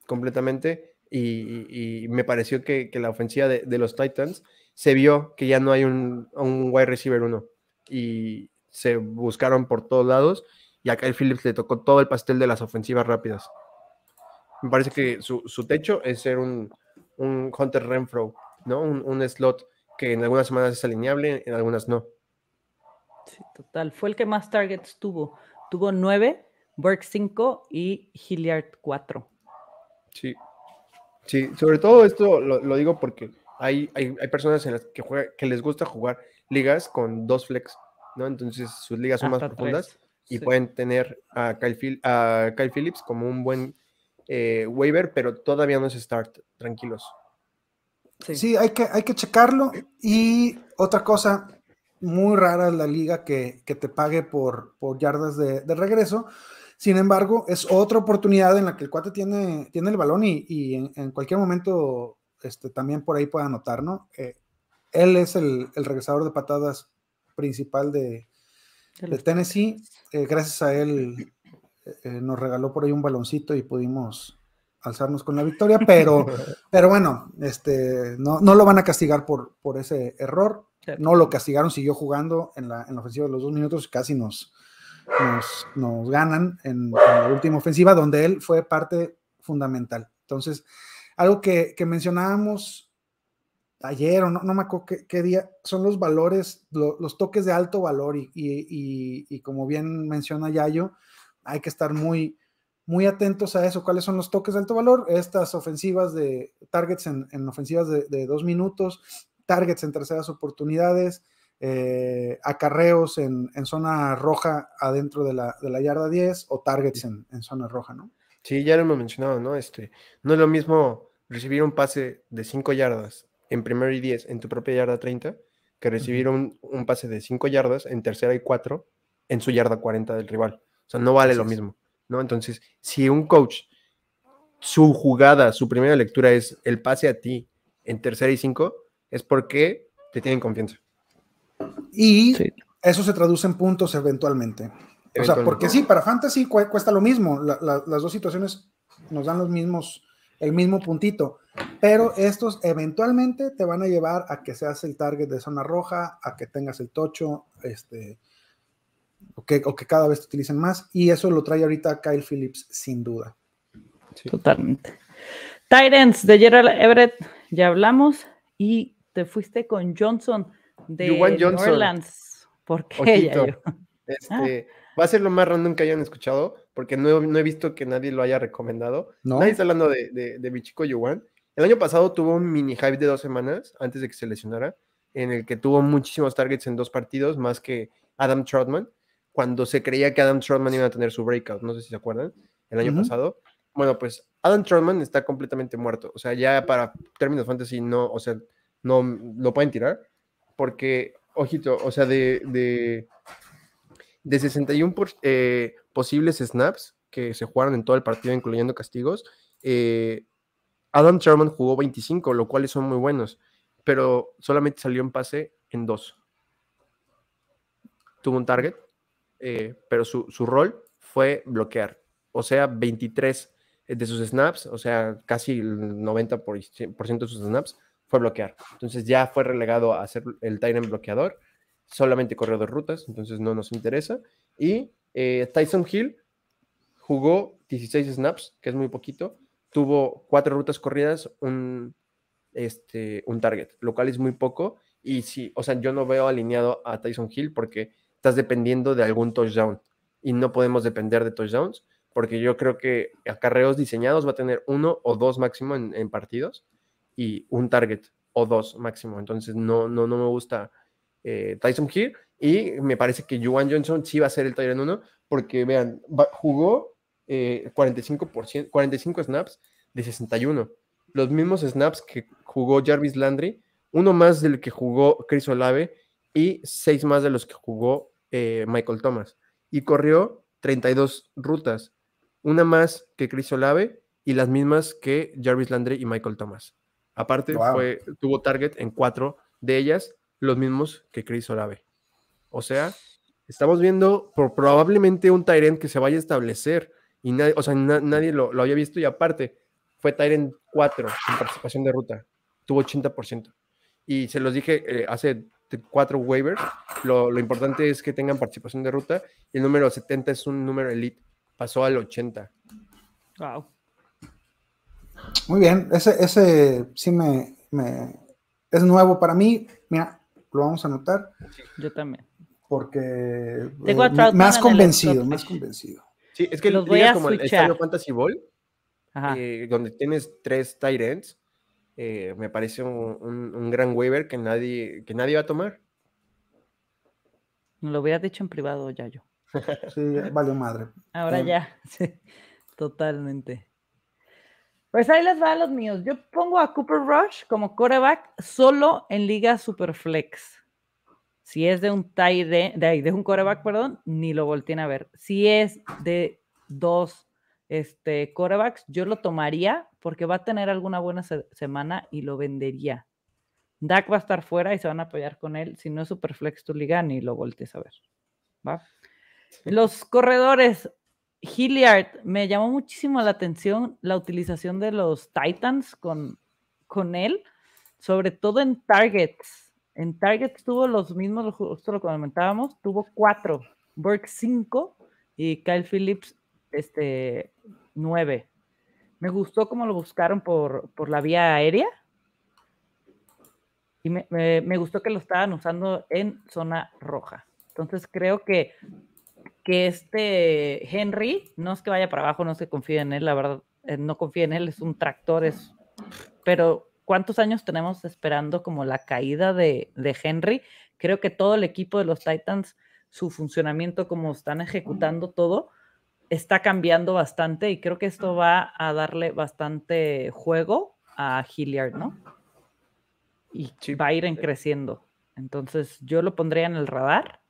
Completamente. Y, me pareció que, la ofensiva de, los Titans se vio que ya no hay un, un wide receiver uno. Y se buscaron por todos lados. Y a Kyle Phillips le tocó todo el pastel de las ofensivas rápidas. Me parece que su, techo es ser un, Hunter Renfro, ¿no? Un, un slot que en algunas semanas es alineable, en algunas no. Sí, total. Fue el que más targets tuvo. Tuvo nueve, Burke 5 y Hilliard 4. Sí. Sí, sobre todo esto lo, digo porque hay, hay, personas en las que, que les gusta jugar ligas con dos flex, ¿no? Entonces sus ligas son más profundas y pueden tener a Kyle, a Kyle, Phillips como un buen eh, waiver, pero todavía no es start, tranquilos. Sí, hay, que, hay que checarlo. Y otra cosa, muy rara la liga que, te pague por, por yardas de, regreso. Sin embargo, es otra oportunidad en la que el cuate tiene, tiene el balón y, en, cualquier momento este, también por ahí puede anotar, ¿no? Eh, él es el, regresador de patadas principal de, Tennessee. Eh, gracias a él eh, nos regaló por ahí un baloncito y pudimos alzarnos con la victoria, pero, pero bueno, este, no, no lo van a castigar por, por ese error. No lo castigaron, siguió jugando en la, en la ofensiva de los dos minutos, casi nos, nos, ganan en, la última ofensiva, donde él fue parte fundamental. Entonces, algo que, mencionábamos ayer, o no, no me acuerdo qué, día, son los valores, los toques de alto valor, y, y, como bien menciona Yayo, hay que estar muy, muy atentos a eso. ¿Cuáles son los toques de alto valor? Estas ofensivas de targets en, ofensivas de, dos minutos, targets en terceras oportunidades, eh, acarreos en, zona roja adentro de la, de la yarda 10 o targets en, zona roja, ¿no? Sí, ya lo hemos mencionado, ¿no? Este, no es lo mismo recibir un pase de 5 yardas en primero y 10 en tu propia yarda 30 que recibir un, pase de 5 yardas en tercera y 4 en su yarda 40 del rival. O sea, no vale lo mismo, ¿no? Entonces, si un coach, su jugada, su primera lectura es el pase a ti en tercera y 5, es porque te tienen confianza. Y eso se traduce en puntos eventualmente. O sea, porque sí, para Fantasy cuesta lo mismo. las dos situaciones nos dan los mismos, el mismo puntito. Pero estos eventualmente te van a llevar a que seas el target de zona roja, a que tengas el tocho, este, o que, o que cada vez te utilicen más. Y eso lo trae ahorita Kyle Phillips, sin duda. Totalmente. Titans de Gerald Everett, ya hablamos. Y te fuiste con Johnson de New Orleans. ¿Por qué? Este, va a ser lo más random que hayan escuchado, porque no, he visto que nadie lo haya recomendado. Nadie está hablando de, de, mi chico Yuan. El año pasado tuvo un mini hype de dos semanas antes de que se lesionara, en el que tuvo muchísimos targets en dos partidos, más que Adam Troutman, cuando se creía que Adam Troutman iba a tener su breakout. No sé si se acuerdan, el año pasado. Bueno, pues Adam Troutman está completamente muerto. O sea, ya para términos fantasy no, o sea, no lo pueden tirar porque, ojito, o sea, de, de, de 61 eh, posibles snaps que se jugaron en todo el partido, incluyendo castigos, eh, Adam Sherman jugó 25, lo cual son muy buenos, pero solamente salió en pase en dos. Tuvo un target, eh, pero su, rol fue bloquear, o sea, 23 de sus snaps, o sea, casi el 90% de sus snaps fue bloquear. Entonces ya fue relegado a ser el Tyrant bloqueador, solamente corrió dos rutas, entonces no nos interesa. Y eh, Tyson Hill jugó 16 snaps, que es muy poquito, tuvo cuatro rutas corridas, un, este, un target, lo cual es muy poco. Y sí, o sea, yo no veo alineado a Tyson Hill porque estás dependiendo de algún touchdown y no podemos depender de touchdowns porque yo creo que acarreos diseñados va a tener uno o dos máximo en, partidos y un target o dos máximo. Entonces no, no, no me gusta eh, Tyson Hill y me parece que Juwan Johnson sí va a ser el Tyrant 1 porque vean, jugó 45%, eh, 45 snaps de 61. Los mismos snaps que jugó Jarvis Landry, uno más del que jugó Chris Olave y seis más de los que jugó eh, Michael Thomas. Y corrió 32 rutas, una más que Chris Olave y las mismas que Jarvis Landry y Michael Thomas. Aparte, fue, tuvo target en cuatro de ellas, los mismos que Chris Olave. O sea, estamos viendo por probablemente un Tyrant que se vaya a establecer y nadie, o sea, nadie lo, lo, había visto y aparte fue Tyrant 4 en participación de ruta, tuvo 80%. Y se los dije eh, hace cuatro waivers. Lo, importante es que tengan participación de ruta. Y el número 70 es un número elite. Pasó al 80. Wow. Muy bien. Ese, ese sí me, es nuevo para mí. Mira, lo vamos a anotar. Yo también. Porque eh, más convencido, más convencido. Sí, es que los voy a como el Estadio Fantasy Ball, eh, donde tienes tres tight ends eh, me parece un, gran waiver que nadie, que nadie va a tomar. Lo hubiera dicho en privado ya yo. Sí, vale madre. Ahora ya, sí, totalmente. Pues ahí les va a los míos. Yo pongo a Cooper Rush como coreback solo en Liga Superflex. Si es de un tight de, de, de un coreback, perdón, ni lo volteen a ver. Si es de dos este, corebacks, yo lo tomaría porque va a tener alguna buena semana y lo vendería. Dak va a estar fuera y se van a apoyar con él. Si no es Superflex tu liga, ni lo voltees a ver. ¿va? Los corredores, Hilliard, me llamó muchísimo la atención la utilización de los Titans con, con él, sobre todo en targets. En targets tuvo los mismos, justo lo comentábamos, tuvo cuatro, Burke cinco y Kyle Phillips este, 9. Me gustó cómo lo buscaron por, la vía aérea. Y me, gustó que lo estaban usando en zona roja. Entonces creo que, que este Henry, no es que vaya para abajo, no se confía en él, la verdad, eh, no confía en él, es un tractor, es, pero ¿cuántos años tenemos esperando como la caída de, de Henry? Creo que todo el equipo de los Titans, su funcionamiento, como están ejecutando todo, está cambiando bastante y creo que esto va a darle bastante juego a Hilliard, ¿no? Y va a ir en creciendo. Entonces yo lo pondría en el radar.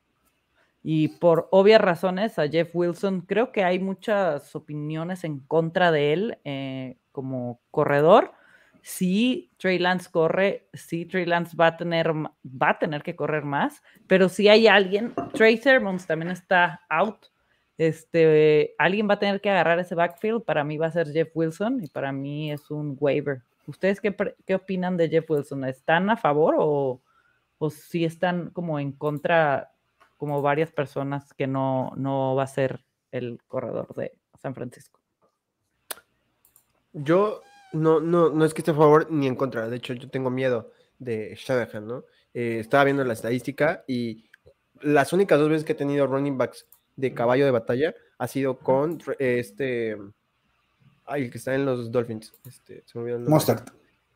Y por obvias razones a Jeff Wilson, creo que hay muchas opiniones en contra de él eh, como corredor. Si Trey Lance corre, si Trey Lance va a tener, va a tener que correr más, pero si hay alguien, Trey Sermons también está out este, alguien va a tener que agarrar ese backfield. Para mí va a ser Jeff Wilson y para mí es un waiver. ¿Ustedes qué, qué opinan de Jeff Wilson? ¿Están a favor o, o si están como en contra, como varias personas que no, no va a ser el corredor de San Francisco? Yo no, no, no es que esté a favor ni en contra. De hecho, yo tengo miedo de Shanahan, ¿no? Eh, estaba viendo la estadística y las únicas dos veces que he tenido running backs de caballo de batalla ha sido con este. Ay, el que está en los Dolphins. Este, se me Monster.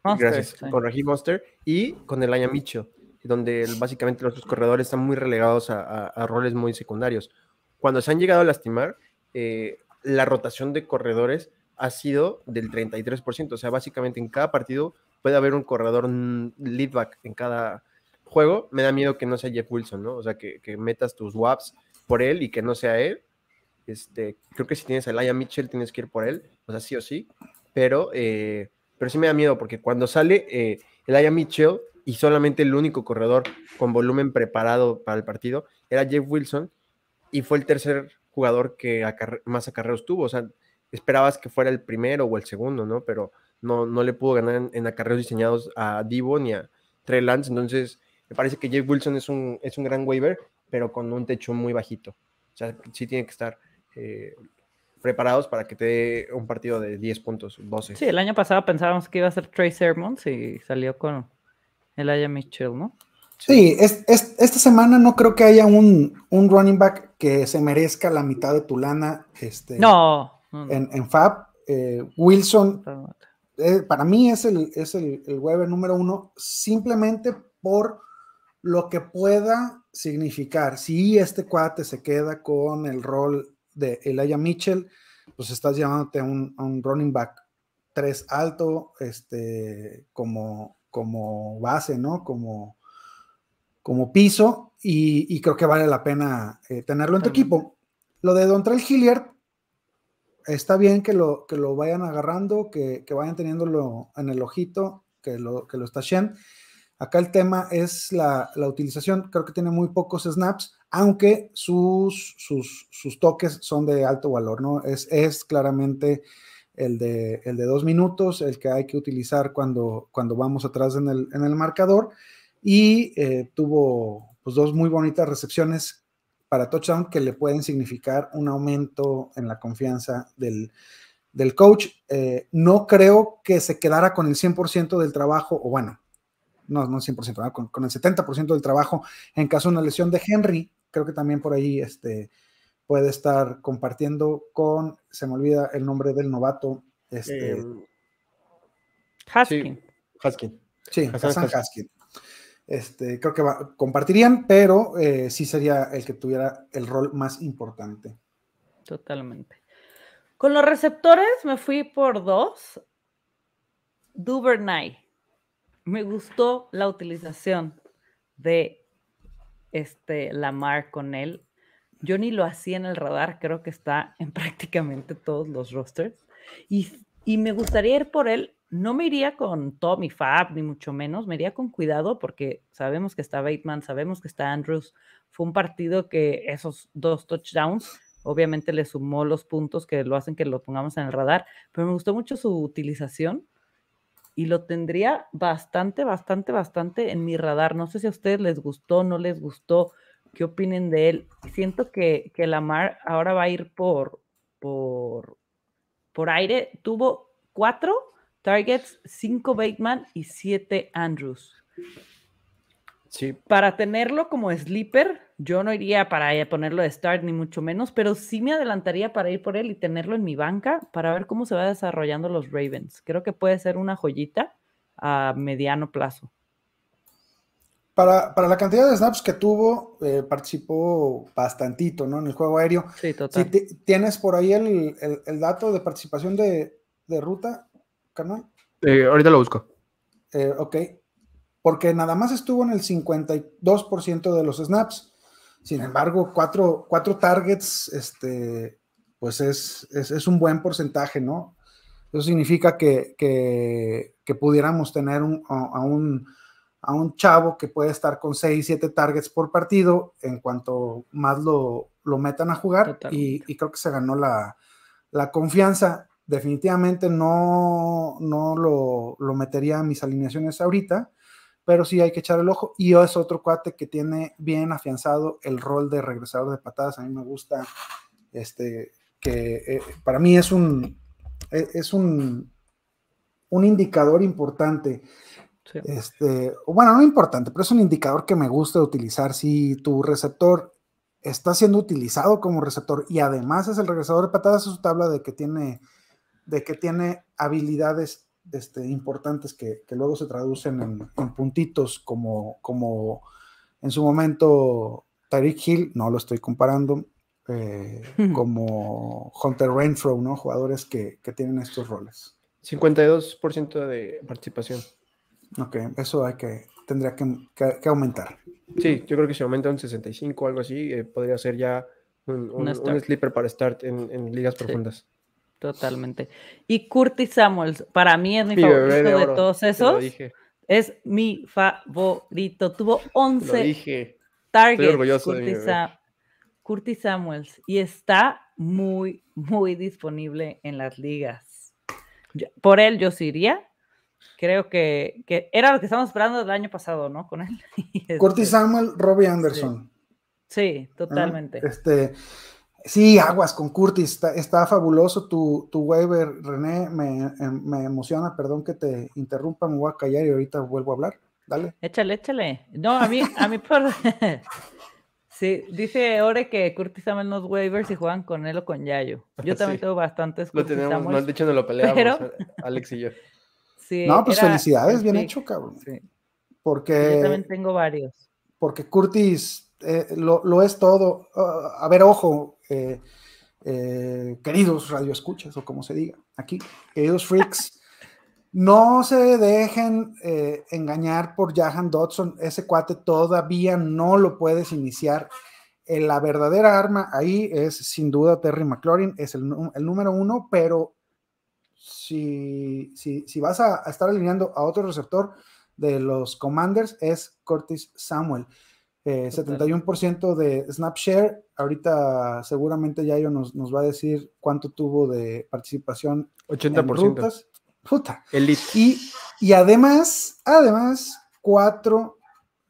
Gracias. Con Raheem Monster y con el Aya Mitchell, donde básicamente los corredores están muy relegados a, roles muy secundarios. Cuando se han llegado a lastimar, eh, la rotación de corredores ha sido del 33%. O sea, básicamente en cada partido puede haber un corredor leadback en cada juego. Me da miedo que no sea Jeff Wilson, ¿no? O sea, que, que metas tus WAPs por él y que no sea él. Este, creo que si tienes a Laia Mitchell tienes que ir por él, o sea, sí o sí, pero, eh, pero sí me da miedo porque cuando sale eh, Laia Mitchell y solamente el único corredor con volumen preparado para el partido era Jeff Wilson y fue el tercer jugador que más acarreos tuvo, o sea, esperabas que fuera el primero o el segundo, ¿no? Pero no, no le pudo ganar en, acarreos diseñados a Divo ni a Trey Lance, entonces me parece que Jeff Wilson es un, es un gran waiver pero con un techo muy bajito. O sea, sí tiene que estar eh, preparados para que te dé un partido de 10 puntos, 12. Sí, el año pasado pensábamos que iba a ser Trey Sermons y salió con el Aya Mitchell, ¿no? Sí, es, esta semana no creo que haya un, running back que se merezca la mitad de tu lana este, no, En, Fab. Eh, Wilson, eh, para mí es el, es el, el Weber número uno, simplemente por lo que pueda significar. Si este cuate se queda con el rol de Elijah Mitchell, pues estás llamándote a un, un running back 3 alto, este, como, como base, ¿no? Como, como piso, y, creo que vale la pena eh, tenerlo en tu equipo. Lo de Dontrell Hilliard, está bien que lo, que lo vayan agarrando, que, que vayan teniéndolo en el ojito, que lo, que lo estashen. Acá el tema es la, utilización, creo que tiene muy pocos snaps, aunque sus, sus, toques son de alto valor, ¿no? Es, es claramente el de, el de dos minutos, el que hay que utilizar cuando, cuando vamos atrás en el, en el marcador, y eh, tuvo pues, dos muy bonitas recepciones para touchdown que le pueden significar un aumento en la confianza del, coach. Eh, no creo que se quedara con el 100% del trabajo, o bueno, no, no 100%, con, con, el 70% del trabajo en caso de una lesión de Henry, creo que también por ahí este, puede estar compartiendo con, se me olvida el nombre del novato. Este, em, Haskin. Sí, Haskin. Sí, Hassan Haskin. Este, creo que compartirían, pero eh, sí sería el que tuviera el rol más importante. Totalmente. Con los receptores me fui por dos. Duvernay me gustó la utilización de este Lamar con él. Yo ni lo hacía en el radar, creo que está en prácticamente todos los rosters. Y, me gustaría ir por él. No me iría con Tommy Fab, ni mucho menos. Me iría con cuidado porque sabemos que está Bateman, sabemos que está Andrews. Fue un partido que esos dos touchdowns, obviamente le sumó los puntos que lo hacen que lo pongamos en el radar, pero me gustó mucho su utilización y lo tendría bastante, bastante, bastante en mi radar. No sé si a ustedes les gustó, no les gustó, qué opinen de él. Siento que, que Lamar ahora va a ir por, por, por aire. Tuvo cuatro targets, cinco Bateman y siete Andrews. Sí. Para tenerlo como sleeper, yo no iría para ponerlo de start ni mucho menos, pero sí me adelantaría para ir por él y tenerlo en mi banca para ver cómo se va desarrollando los Ravens. Creo que puede ser una joyita a mediano plazo. Para, la cantidad de snaps que tuvo, eh, participó bastantito, ¿no? En el juego aéreo. Sí, total. Si ¿Tienes por ahí el, dato de participación de, ruta, carnal? Eh, ahorita lo busco. Eh, ok, porque nada más estuvo en el 52% de los snaps. Sin embargo, cuatro, targets, este, pues es, es, un buen porcentaje, ¿no? Eso significa que, pudiéramos tener a, un, a, un, chavo que puede estar con 6, 7 targets por partido en cuanto más lo, metan a jugar y, creo que se ganó la, confianza. Definitivamente no, no lo, lo metería a mis alineaciones ahorita, pero sí hay que echar el ojo. Y es otro cuate que tiene bien afianzado el rol de regresador de patadas. A mí me gusta, este, que eh, para mí es un, e, es un, un indicador importante. Este, bueno, no importante, pero es un indicador que me gusta utilizar. Si tu receptor está siendo utilizado como receptor y además es el regresador de patadas, es su tabla de que tiene, de que tiene habilidades este, importantes que, luego se traducen en, puntitos como, como en su momento Tariq Hill, no lo estoy comparando, eh, como Hunter Renfro, ¿no? Jugadores que, tienen estos roles. 52% de participación. Ok, eso hay que, tendría que, aumentar. Sí, yo creo que si aumenta un 65 o algo así, eh, podría ser ya un, sleeper para start en, ligas profundas. Totalmente. Y Curtis Samuels, para mí es mi favorito de, todos esos. Es mi favorito. Tuvo 11 targets. Curtis, Samuels. Y está muy, muy disponible en las ligas. por él yo sí iría. Creo que, era lo que estábamos esperando el año pasado, ¿no? Con él. Curtis este, Samuel, Robbie Anderson. Sí, totalmente. Este, Sí, aguas con Curtis, está, fabuloso tu, tu waiver, René, me, em, me, emociona, perdón que te interrumpa, me voy a callar y ahorita vuelvo a hablar, dale. Échale, échale. No, a mí, a mí por... sí, dice Ore que Curtis ama los waivers y juegan con él o con Yayo. Yo también tengo bastantes Lo tenemos, no, de hecho no lo peleamos, Alex y yo. Sí, no, pues felicidades, bien hecho, cabrón. Sí. Porque... Yo también tengo varios. Porque Curtis eh, lo, es todo. Ah, a ver, ojo, eh, eh, queridos radioescuchas, o como se diga aquí, queridos freaks, no se dejen engañar por Jahan Dodson. Ese cuate todavía no lo puedes iniciar. La verdadera arma ahí es sin duda Terry McLaurin, es el, número uno, pero si, si, vas a, a, estar alineando a otro receptor de los Commanders, es Curtis Samuel. 71% eh, de Snapshare. Ahorita seguramente Yayo nos, nos va a decir cuánto tuvo de participación 80%. en rutas. Puta. Y, y además, además, cuatro,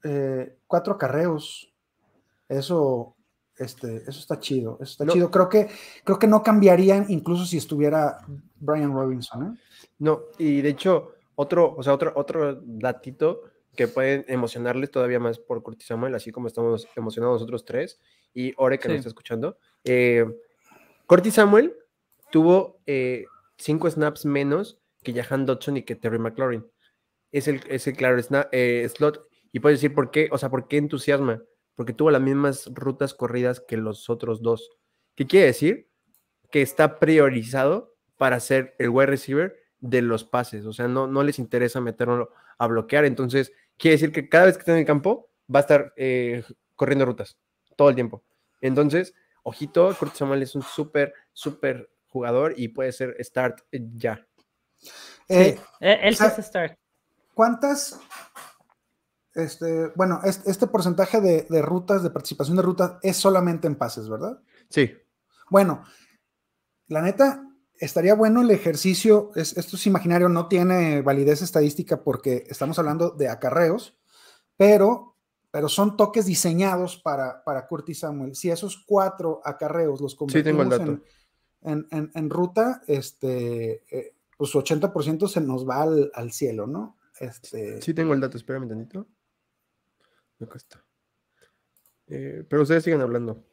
eh, cuatro carreos. Eso, este, eso está chido. Eso está chido. Creo que, creo que no cambiarían incluso si estuviera Brian Robinson. ¿eh? No, y de hecho, otro, o sea, otro, otro datito que pueden emocionarles todavía más por Curtis Samuel, así como estamos emocionados nosotros tres, y Ore que nos está escuchando. Eh, Curtis Samuel tuvo eh, cinco snaps menos que Jahan Dodson y que Terry McLaurin. Es el, es el claro eh, slot. Y puedes decir por qué, o sea, por qué entusiasma. Porque tuvo las mismas rutas corridas que los otros dos. ¿Qué quiere decir? Que está priorizado para ser el wide receiver de los pases. O sea, no, no les interesa meterlo a bloquear. Entonces, quiere decir que cada vez que esté en el campo va a estar eh, corriendo rutas todo el tiempo. Entonces, ojito, Curtis Samuel es un súper, súper jugador y puede ser start ya. Eh, él es start. ¿Cuántas? Este, bueno, este, porcentaje de, de, rutas, de participación de rutas, es solamente en pases, ¿verdad? Sí. Bueno, la neta, estaría bueno el ejercicio, esto es imaginario, no tiene validez estadística porque estamos hablando de acarreos, pero, pero son toques diseñados para, para Curtis Samuel. Si esos cuatro acarreos los convertimos en, ruta, este, eh, pues 80% se nos va al, cielo, ¿no? Este... Sí tengo el dato, espérame tantito. Acá está. Eh, pero ustedes siguen hablando.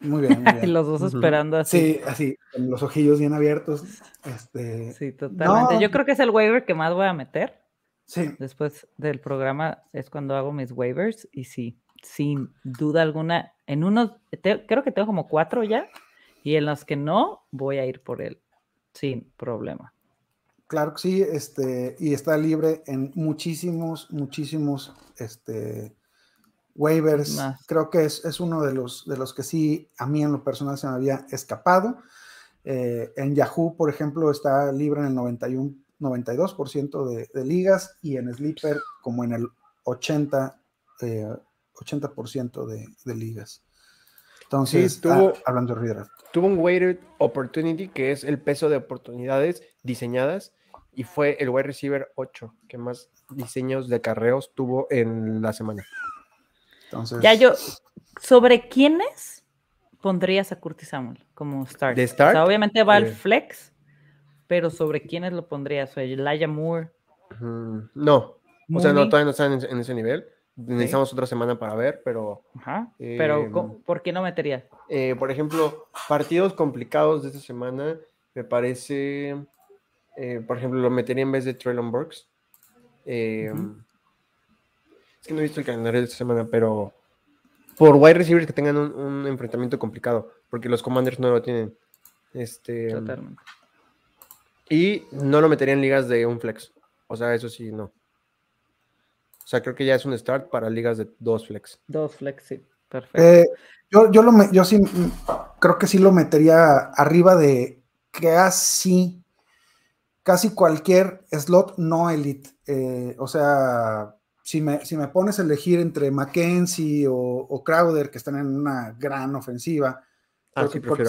Muy bien, muy bien. los dos esperando así. Sí, así, con los ojillos bien abiertos. Este... Sí, totalmente. Yo creo que es el waiver que más voy a meter. Sí. Después del programa es cuando hago mis waivers y sí, sin duda alguna, en unos, creo que tengo como cuatro ya y en los que no, voy a ir por él sin problema. Claro que sí, este, y está libre en muchísimos, muchísimos, este, waivers. Creo que es, uno de los, de los que sí, a mí en lo personal se me había escapado. Eh, en Yahoo, por ejemplo, está libre en el 91, 92% de, de, ligas y en Sleeper como en el 80, 80% eh, de, ligas. Entonces, tuvo, ah, hablando de redraft. Tuvo un weighted opportunity que es el peso de oportunidades diseñadas y fue el wide receiver 8 que más diseños de carreos tuvo en la semana. Ya yo, ¿sobre quiénes pondrías a Curtis Samuel como start? ¿De start? obviamente va al flex, pero ¿sobre quiénes lo pondrías? Elijah Moore? no, o sea, no, todavía no están en, ese nivel. Necesitamos otra semana para ver, pero... Ajá. pero, em, ¿por qué no meterías? Eh, por ejemplo, partidos complicados de esta semana, me parece... Eh, por ejemplo, lo metería en vez de Traylon Burks. Eh, no he visto el calendario de esta semana, pero por wide receivers que tengan un, enfrentamiento complicado, porque los commanders no lo tienen. Este, Totalmente. Y no lo metería en ligas de un flex. O sea, eso sí, no. O sea, creo que ya es un start para ligas de dos flex. Dos flex, sí. Perfecto. Eh, yo, yo, lo yo sí creo que sí lo metería arriba de casi, casi cualquier slot no elite. Eh, o sea, si me, pones a elegir entre Mackenzie o, Crowder, que están en una gran ofensiva, ah, creo que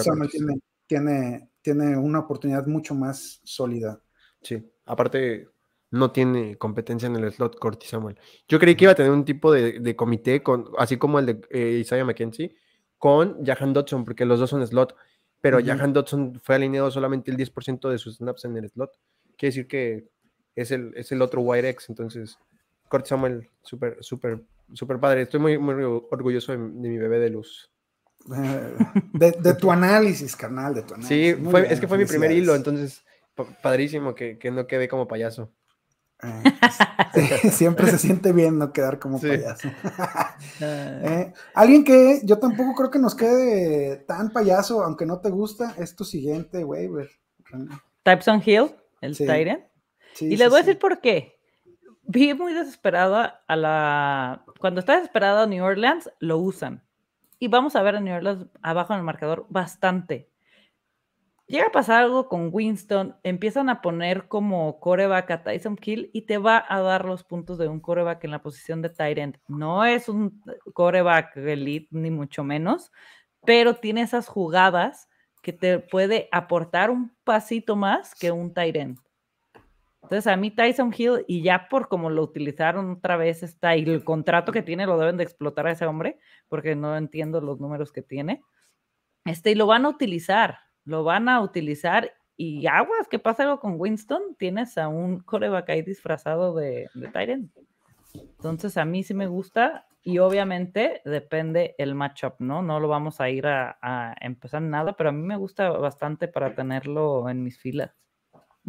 tiene, tiene, una oportunidad mucho más sólida. Sí, aparte no tiene competencia en el slot Corti Samuel. Yo creí que iba a tener un tipo de, comité, con, así como el de eh, Isaiah McKenzie, con Jahan Dodson, porque los dos son slot, pero. Jahan Dodson fue alineado solamente el 10% de sus snaps en el slot. Quiere decir que es el, es el otro Wide X, entonces Kurt Samuel, súper, súper, súper padre. Estoy muy, muy orgulloso de, de mi bebé de luz. De, de tu análisis, carnal, de tu análisis. Sí, Muy fue, bien, es que fue mi primer hilo, entonces pa- padrísimo que, que no quede como payaso. Eh, sí, siempre se siente bien no quedar como Sí. payaso. Eh, alguien que yo tampoco creo que nos quede tan payaso, aunque no te gusta, es tu siguiente waiver. Typeson Hill, el Sí. Tyrant. Sí, Y sí, les voy a decir por qué. Vi muy desesperada a la. Cuando está desesperada New Orleans, lo usan. Y vamos a ver a New Orleans abajo en el marcador bastante. Llega a pasar algo con Winston, empiezan a poner como coreback a Tyson Kill y te va a dar los puntos de un coreback en la posición de tight end. No es un coreback elite, ni mucho menos, pero tiene esas jugadas que te puede aportar un pasito más que un tight end. Entonces, a mí Tyson Hill, y ya por como lo utilizaron otra vez, está, y el contrato que tiene lo deben de explotar a ese hombre, porque no entiendo los números que tiene. Este, y lo van a utilizar, lo van a utilizar, y aguas, que pasa algo con Winston, tienes a un coreback ahí disfrazado de, de end. Entonces, a mí sí me gusta, y obviamente depende el matchup, ¿no? No lo vamos a ir a, a empezar nada, pero a mí me gusta bastante para tenerlo en mis filas.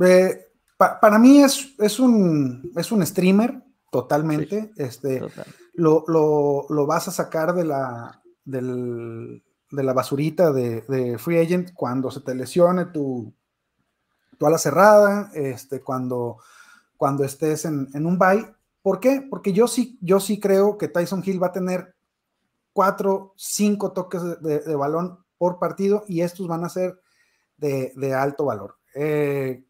Eh, pa- para mí es, es, un, es un streamer totalmente. Este, Total. lo, lo- lo vas a sacar de la, del- de la basurita de, de Free Agent cuando se te lesione tu, tu ala cerrada, este, cuando, cuando estés en, en un bye. ¿Por qué? Porque yo sí, yo sí creo que Tyson Hill va a tener cuatro, cinco toques de, de- de balón por partido y estos van a ser de, de alto valor. Eh,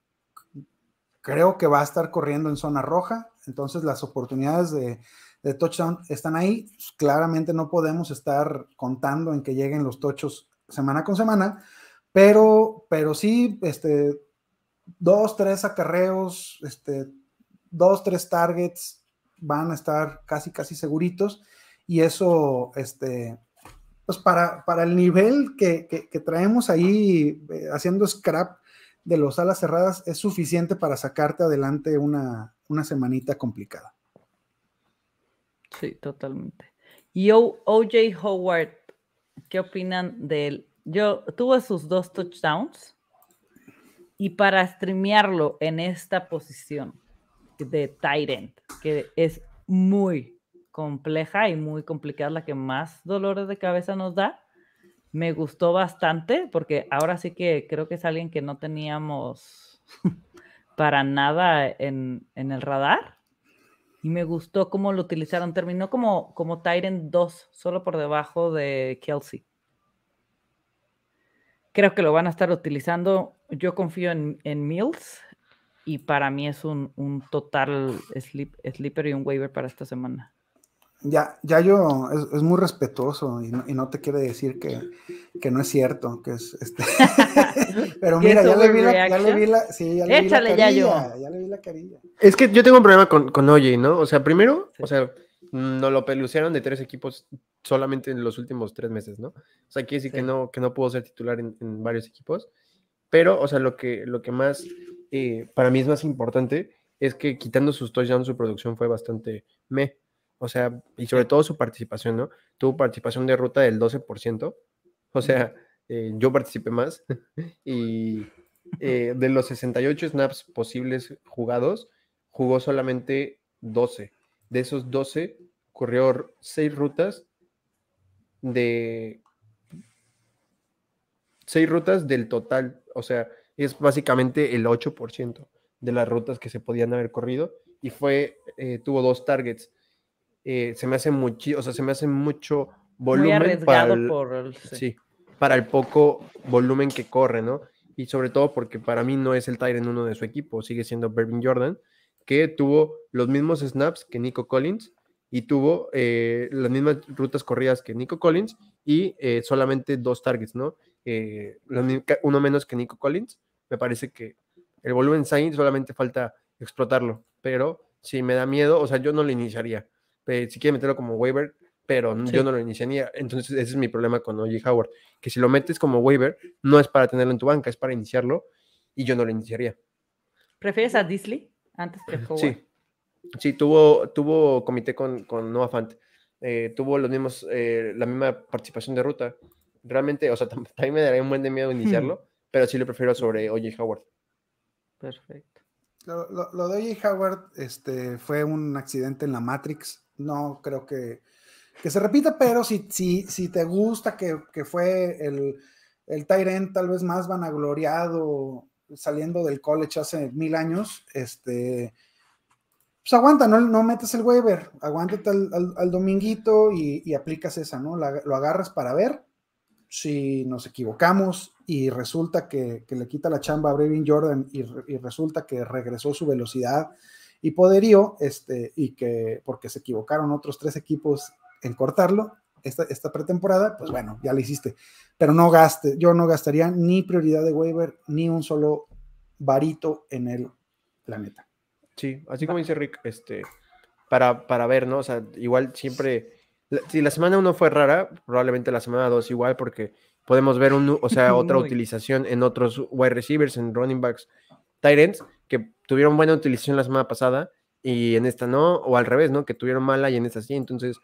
creo que va a estar corriendo en zona roja, entonces las oportunidades de, de touchdown están ahí. Claramente no podemos estar contando en que lleguen los tochos semana con semana, pero, pero sí, este, dos, tres acarreos, este, dos, tres targets van a estar casi, casi seguritos y eso, este, pues para, para el nivel que, que- traemos ahí eh, haciendo scrap de los alas cerradas es suficiente para sacarte adelante una, una semanita complicada. Sí, totalmente. Y OJ Howard, ¿qué opinan de él? Yo tuve sus dos touchdowns y para streamearlo en esta posición de end, que es muy compleja y muy complicada, la que más dolores de cabeza nos da, me gustó bastante porque ahora sí que creo que es alguien que no teníamos para nada en, en el radar y me gustó cómo lo utilizaron. Terminó como, como Tyrant 2, solo por debajo de Kelsey. Creo que lo van a estar utilizando. Yo confío en, en Mills y para mí es un, un total sleep, sleeper y un waiver para esta semana. Ya, ya yo es, es muy respetuoso y no, y no te quiere decir que, que no es cierto, que es este. Pero ¿Qué mira, ya le vi la, ya le vi la, sí, ya le vi la Échale, carilla, ya le vi la carilla. Es que yo tengo un problema con, con Oye, ¿no? O sea, primero, Sí. o sea, no lo pelucearon de tres equipos solamente en los últimos tres meses, ¿no? O sea, quiere decir que no, que no pudo ser titular en, en varios equipos. Pero, o sea, lo que, lo que más, eh, para mí es más importante, es que quitando sus touchdowns, su producción fue bastante me. O sea, y sobre todo su participación, ¿no? Tuvo participación de ruta del 12%. O sea, eh, yo participé más. y eh, de los 68 snaps posibles jugados, jugó solamente 12. De esos 12, corrió 6 rutas de... 6 rutas del total. O sea, es básicamente el 8% de las rutas que se podían haber corrido. Y fue, eh, tuvo dos targets. Eh, se me hace mucho, o sea, se me hace mucho volumen para el- por el- sí. Sí, para el poco volumen que corre, ¿no? Y sobre todo porque para mí no es el Tyrant uno de su equipo, sigue siendo Bervin Jordan, que tuvo los mismos snaps que Nico Collins y tuvo eh, las mismas rutas corridas que Nico Collins y eh, solamente dos targets, ¿no? Uno menos que Nico Collins. Me parece que el volumen Sainz solamente falta explotarlo, pero si me da miedo, o sea, yo no lo iniciaría. Eh, si quiere meterlo como waiver, pero Sí. yo no lo iniciaría. Entonces, ese es mi problema con OJ Howard, que si lo metes como waiver, no es para tenerlo en tu banca, es para iniciarlo y yo no lo iniciaría. ¿Prefieres a Disley antes que Howard? Sí, sí, tuvo, tuvo comité con, con Noah Fant, eh, tuvo los mismos, eh, la misma participación de ruta. Realmente, o sea, tam- también me daría un buen de miedo iniciarlo, pero sí lo prefiero sobre OJ Howard. Perfecto. Lo, lo- lo de OJ Howard este, fue un accidente en la Matrix. No creo que, que se repita, pero si, si, si te gusta que, que fue el, el Tyrant tal vez más vanagloriado saliendo del college hace mil años, este, pues aguanta, no, no metes el waiver, aguántate al, al- al dominguito y, y aplicas esa, ¿no? Lo agarras para ver si nos equivocamos y resulta que, que le quita la chamba a Brevin Jordan y, y resulta que regresó su velocidad y poderío, este, y que porque se equivocaron otros tres equipos en cortarlo esta, esta pretemporada, pues bueno, ya lo hiciste. Pero no gaste, yo no gastaría ni prioridad de waiver, ni un solo varito en el planeta. Sí, así como dice Rick, este, para, para ver, ¿no? O sea, igual siempre, si la semana uno fue rara, probablemente la semana dos igual, porque podemos ver un, o sea, otra utilización en otros wide receivers, en running backs, tight ends, que tuvieron buena utilización la semana pasada y en esta no, o al revés, ¿no? Que tuvieron mala y en esta sí. Entonces,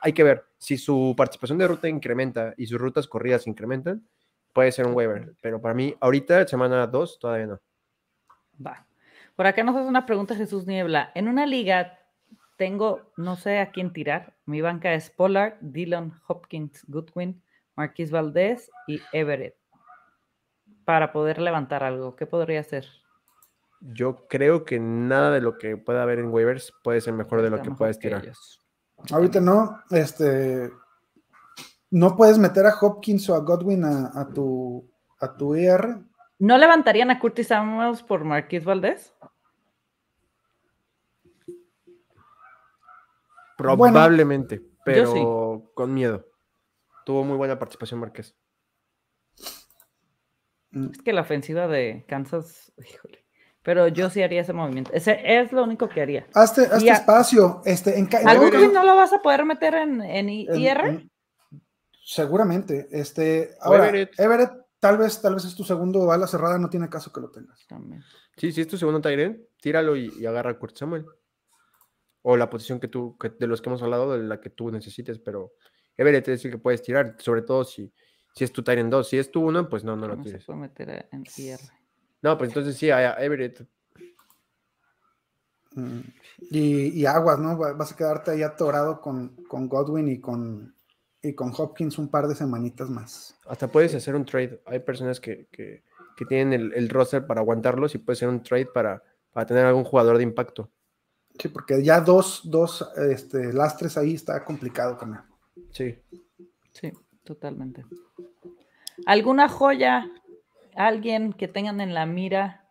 hay que ver si su participación de ruta incrementa y sus rutas corridas incrementan, puede ser un waiver, pero para mí, ahorita, semana dos, todavía no. Va. Por acá nos hace una pregunta Jesús Niebla. En una liga tengo, no sé a quién tirar. Mi banca es Pollard, Dillon, Hopkins, Goodwin, Marquis Valdés y Everett. Para poder levantar algo, ¿qué podría hacer? Yo creo que nada de lo que pueda haber en waivers puede ser mejor de lo que puedes tirar. Ahorita no, este, no puedes meter a Hopkins o a Godwin a, a tu, a tu IR. ¿No levantarían a Curtis Samuels por Marquis Valdés? Probablemente, pero con miedo. Tuvo muy buena participación Márquez. Mm, Es que la ofensiva de Kansas, híjole. Pero yo sí haría ese movimiento. Ese es lo único que haría. Hazte, hazte espacio. Este, en, ca- en ¿A todo Goodwin caso- no lo vas a poder meter en, en I- en- IR? en- seguramente. Este, ahora, Everett. Everett. tal vez, tal vez es tu segundo bala cerrada, no tiene caso que lo tengas. También. Sí, si es tu segundo Tyren, tíralo y, y agarra a Kurt Samuel. O la posición que tú, que- de los que hemos hablado, de la que tú necesites, pero Everett es el que puedes tirar, sobre todo si, si es tu Tyren 2. Si es tu uno, pues no, no lo ¿Cómo se tires. puede meter en IR? No, pues entonces sí, a Everett. Mm, Y, y aguas, ¿no? Va- Vas a quedarte ahí atorado con, con Godwin y con, y con Hopkins un par de semanitas más. Hasta puedes hacer un trade. Hay personas que, que- que tienen el, el roster para aguantarlos y puede ser un trade para, para tener algún jugador de impacto. Sí, porque ya dos, dos este, lastres ahí está complicado, carnal. Sí. Sí, totalmente. ¿Alguna joya, alguien que tengan en la mira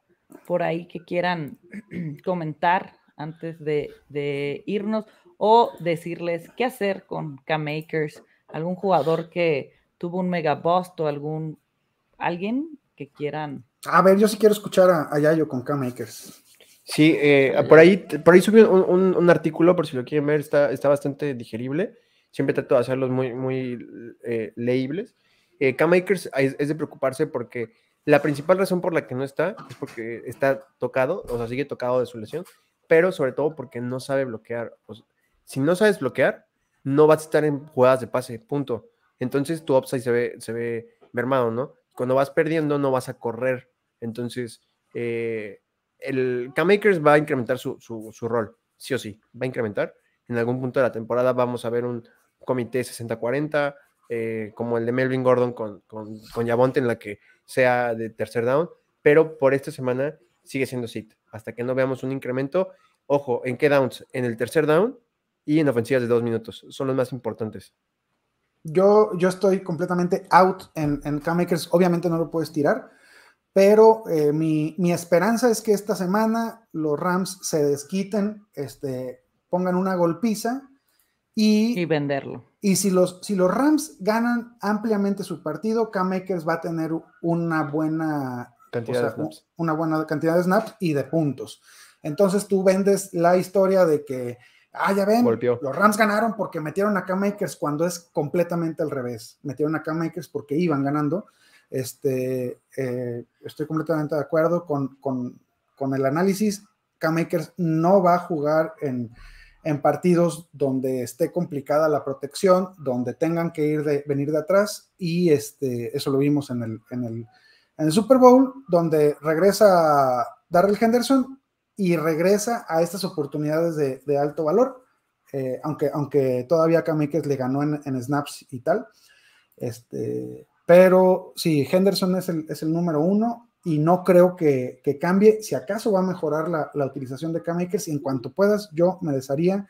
por ahí que quieran comentar antes de, de irnos o decirles qué hacer con K-Makers? ¿Algún jugador que tuvo un mega bust o algún alguien que quieran? A ver, yo sí quiero escuchar a, a Yayo con K-Makers. Sí, eh, por ahí, por ahí subí un, un- un artículo, por si lo quieren ver, está, está bastante digerible. Siempre trato de hacerlos muy, muy eh, leíbles. Eh, K-Makers es, es de preocuparse porque la principal razón por la que no está es porque está tocado, o sea, sigue tocado de su lesión, pero sobre todo porque no sabe bloquear. Si no sabes bloquear, no vas a estar en jugadas de pase, punto. Entonces tu upside se ve, se ve mermado, ¿no? Cuando vas perdiendo, no vas a correr. Entonces, eh, el K-Makers va a incrementar su, su- su rol, sí o sí, va a incrementar. En algún punto de la temporada vamos a ver un comité 60-40, eh, como el de Melvin Gordon con, con, con Yavonte, en la que sea de tercer down, pero por esta semana sigue siendo sit, hasta que no veamos un incremento. Ojo, ¿en qué downs? En el tercer down y en ofensivas de dos minutos, son los más importantes. Yo, yo estoy completamente out en, en K-Makers. Obviamente no lo puedes tirar, pero eh, mi, mi esperanza es que esta semana los Rams se desquiten, este, pongan una golpiza y, Y venderlo. Y si, los, si los Rams ganan ampliamente su partido, K-Makers va a tener una buena, o Cantidad sea, de snaps. una buena cantidad de snaps y de puntos. Entonces tú vendes la historia de que Ah, ya ven, Golpeó. los Rams ganaron porque metieron a Cam Makers cuando es completamente al revés. Metieron a Cam Makers porque iban ganando. Este, eh, estoy completamente de acuerdo con, con- con el análisis. Cam Makers no va a jugar en, en partidos donde esté complicada la protección, donde tengan que ir de, venir de atrás, y este, eso lo vimos en el, en el, en el Super Bowl, donde regresa Darrell Henderson y regresa a estas oportunidades de, alto valor, eh, aunque, aunque todavía Cam Akers le ganó en, en snaps y tal. Este, pero sí, Henderson es el, es el número uno y no creo que, que cambie. Si acaso va a mejorar la, la utilización de Cam Akers y en cuanto puedas, yo me desharía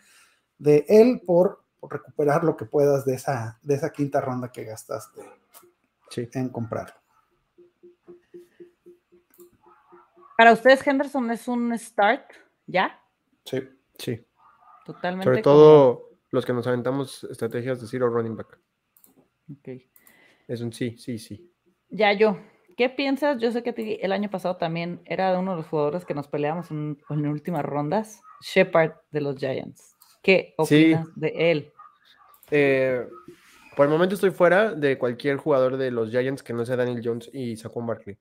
de él por, por recuperar lo que puedas de esa, de esa quinta ronda que gastaste Sí. en comprarlo. Para ustedes, Henderson es un start, ¿ya? Sí. Sí. Totalmente. Sobre como- todo los que nos aventamos estrategias de zero running back. Ok. Es un sí, sí, sí. Ya yo, ¿qué piensas? Yo sé que a ti el año pasado también era uno de los jugadores que nos peleamos en, en últimas rondas, Shepard de los Giants. ¿Qué Sí. opinas de él? Eh, por el momento estoy fuera de cualquier jugador de los Giants que no sea Daniel Jones y Saquon Barkley.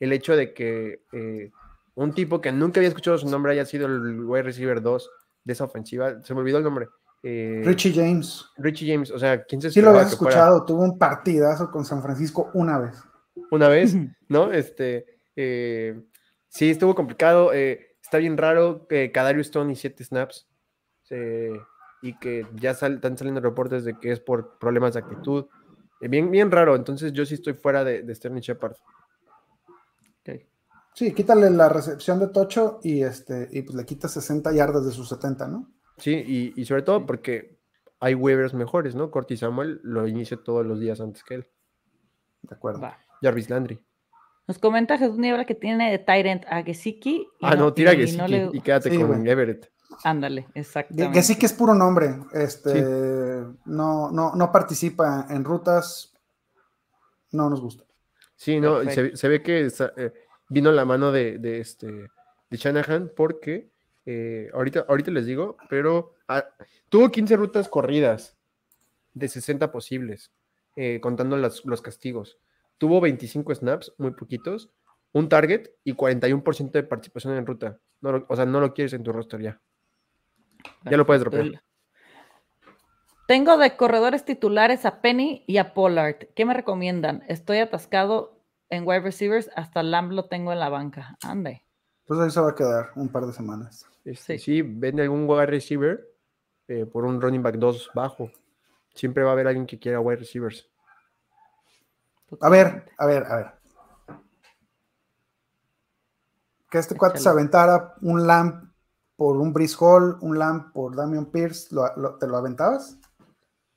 El hecho de que eh, un tipo que nunca había escuchado su nombre haya sido el wide receiver 2 de esa ofensiva, se me olvidó el nombre. eh, Richie James. Richie James, o sea, ¿quién se Sí lo fuera escuchado, tuvo un partidazo con San Francisco una vez. Una vez? ¿no? Este, eh, sí, estuvo complicado. eh, está bien raro que Kadarius Stone y 7 snaps. eh, y que ya sal- están saliendo reportes de que es por problemas de actitud. eh, bien, bien raro. Entonces yo sí estoy fuera de, de Sterling Shepard. Sí, quítale la recepción de Tocho y este y pues le quita 60 yardas de sus 70, ¿no? Sí, y, y sobre todo Sí. porque hay waivers mejores, ¿no? Corty Samuel lo inicia todos los días antes que él. De acuerdo. Va. Jarvis Landry. Nos comenta Jesús Niebla que tiene de Tyrant a Gesicki. y Ah, no, tira no le- Y quédate Sí, con güey. Everett. Ándale, exactamente. que es puro nombre. Este no, no, no participa en rutas. No nos gusta. Sí, no, y se, se ve que está, eh, vino la mano de, de este de Shanahan porque eh, ahorita, ahorita les digo, pero ah, tuvo 15 rutas corridas de 60 posibles, eh, contando las- los castigos. Tuvo 25 snaps, muy poquitos, un target y 41% de participación en ruta. No lo- o sea, no lo quieres en tu roster ya. Ya lo puedes dropear. Tengo de corredores titulares a Penny y a Pollard. ¿Qué me recomiendan? Estoy atascado en wide receivers, hasta Lamb lo tengo en la banca. Ande. Pues ahí se va a quedar un par de semanas. Este, Sí. sí. vende algún wide receiver eh, por un running back 2 bajo. Siempre va a haber alguien que quiera wide receivers. A ver, a ver, a ver. Que este cuate se Échale. aventara un lamp por un Brice Hall, un lamp por Damian Pierce, ¿lo- lo- ¿te lo aventabas?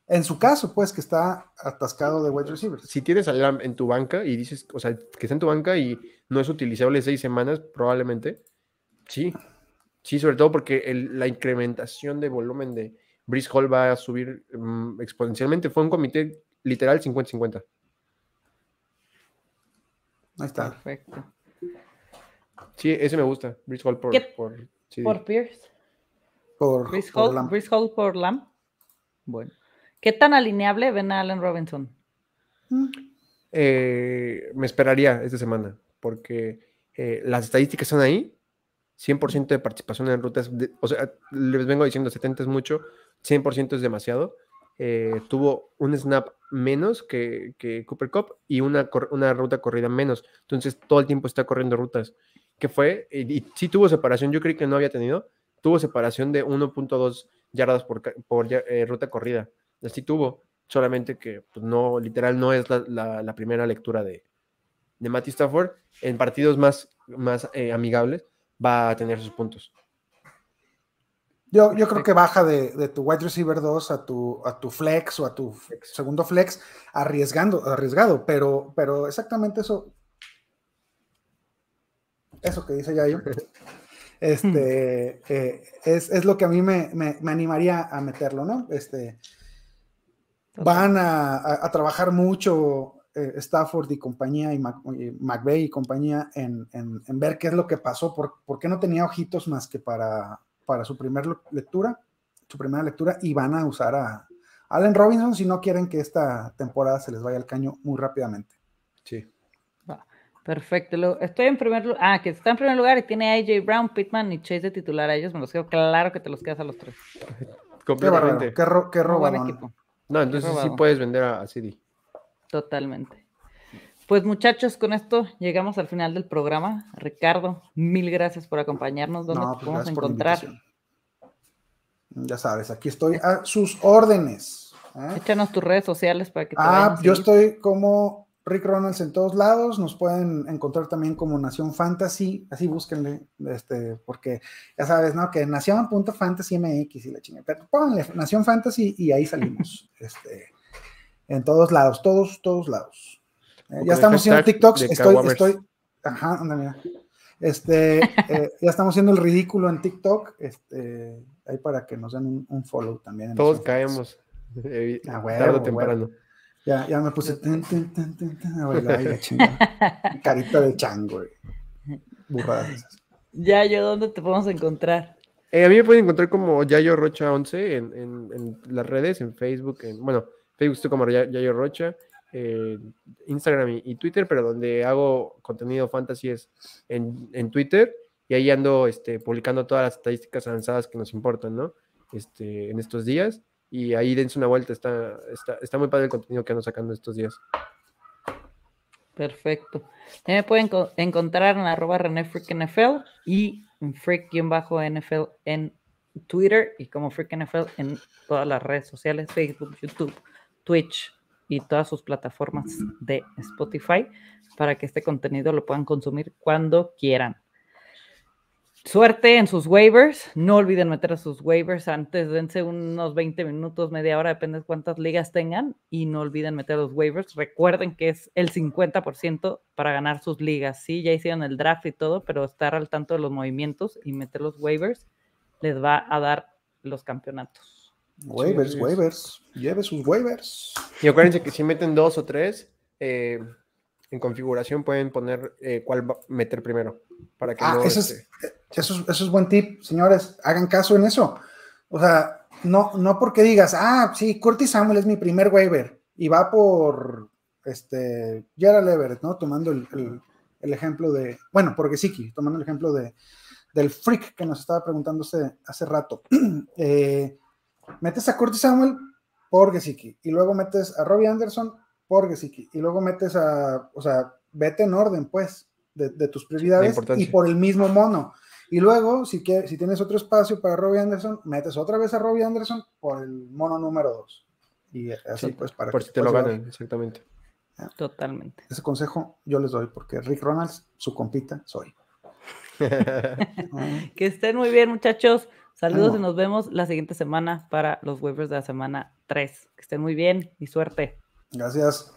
En su caso, pues, que está atascado de wide receivers. si tienes a Lamb en tu banca y dices, o sea, que está en tu banca y no es utilizable seis semanas, probablemente, sí. Sí, sobre todo porque el- la incrementación de volumen de Brice Hall va a subir mm, exponencialmente. Fue un comité literal 50-50. Ahí está. Perfecto. Sí, ese me gusta. Brice Hall por. ¿Qué- por sí. Por Pierce. Por, Brice por Hall. Brice Hall por Lamb. Bueno. ¿Qué tan alineable ven a Allen Robinson? Mm, Eh, me esperaría esta semana porque eh, las estadísticas están ahí. 100% de participación en rutas. de- o sea, les vengo diciendo 70 es mucho, 100% es demasiado. Eh, tuvo un snap menos que, que Cooper Cup y una, una ruta corrida menos. Entonces todo el tiempo está corriendo rutas. que fue? Y, y sí tuvo separación, yo creí que no había tenido. Tuvo separación de 1.2 yardas por, por eh, ruta corrida. Así tuvo, solamente que pues, no, literal, no es la, la- la primera lectura de, de Matty Stafford. En partidos más, más eh, amigables va a tener sus puntos. Yo, yo creo que baja de, de tu wide receiver 2 a tu, a tu flex o a tu Flex. segundo flex, arriesgando, arriesgado, pero, pero exactamente eso. Eso que dice Yayo. Este eh, es, es lo que a mí me, me- me animaría a meterlo, ¿no? Este, van a, a- a trabajar mucho eh, Stafford y compañía y, Mac- y McVay y compañía en, en- en ver qué es lo que pasó, por, por qué no tenía ojitos más que para, para su primer lo- lectura. su primera lectura y van a usar a Allen Robinson si no quieren que esta temporada se les vaya al caño muy rápidamente. Sí. Perfecto. Estoy en primer lugar. Ah, que está en primer lugar y tiene a AJ Brown, Pittman y Chase de titular a ellos. Me los quedo claro que te los quedas a los tres. Completamente. Qué, ro qué equipo. No, entonces sí puedes vender a, CD. Totalmente. Pues muchachos, con esto llegamos al final del programa. Ricardo, mil gracias por acompañarnos. ¿Dónde pues podemos encontrar? Ya sabes, aquí estoy a sus órdenes. ¿eh? Échanos tus redes sociales para que te Ah, yo estoy como Rick Ronalds en todos lados, nos pueden encontrar también como Nación Fantasy, así búsquenle, este, porque ya sabes, ¿no? Que Nación.fantasy MX y la chingada, pero pónganle Nación Fantasy y ahí salimos, este, en todos lados, todos, todos lados. Eh, ya estamos haciendo TikToks, estoy, estoy, ajá, anda, mira. Este, eh, ya estamos haciendo el ridículo en TikTok, este, ahí para que nos den un, follow también. Todos caemos, eh, ah, tarde o temprano. Ya, ya me puse Carita de chango, Burradas. Ya, yo, ¿dónde te podemos encontrar? Eh, a mí me pueden encontrar como Yayo Rocha 11 en, en, las redes, en Facebook, en, bueno, Facebook estoy como Yayo Rocha, eh, Instagram y, Twitter, pero donde hago contenido fantasy es en, en, Twitter y ahí ando este, publicando todas las estadísticas avanzadas que nos importan, ¿no? Este, en estos días y ahí dense una vuelta, está, está, muy padre el contenido que ando sacando estos días. Perfecto. También me pueden encontrar en arroba René NFL y Freak-NFL en Twitter y como Freak NFL en todas las redes sociales, Facebook, YouTube, Twitch y todas sus plataformas de Spotify para que este contenido lo puedan consumir cuando quieran. Suerte en sus waivers. No olviden meter a sus waivers antes, dense unos 20 minutos, media hora, depende de cuántas ligas tengan. Y no olviden meter los waivers. Recuerden que es el 50% para ganar sus ligas. Sí, ya hicieron el draft y todo, pero estar al tanto de los movimientos y meter los waivers les va a dar los campeonatos. Waivers, waivers. Lleve sus waivers. Y acuérdense que si meten dos o tres, eh, en configuración pueden poner eh, cuál meter primero. Para que ah, eso, es, este eso, es, buen tip, señores. Hagan caso en eso. O sea, no, no porque digas, ah, sí, Curtis Samuel es mi primer waiver y va por este Gerald Everett, ¿no? Tomando el, ejemplo de, bueno, por Gesicki, tomando el ejemplo de, del freak que nos estaba preguntando hace, rato. Eh, metes a Curtis Samuel por Gesicki y luego metes a Robbie Anderson por Gesicki. Y luego metes a, o sea, vete en orden, pues, de, tus prioridades y por el mismo mono. Y luego, si, quieres, si tienes otro espacio para Robbie Anderson, metes otra vez a Robbie Anderson por el mono número 2. Y así, pues, para por si te lo ganen, exactamente. Totalmente. Ese consejo yo les doy, porque Rick Ronalds, su compita, soy. que estén muy bien, muchachos. Saludos y nos vemos la siguiente semana para los waivers de la semana 3. Que estén muy bien y suerte. Gracias.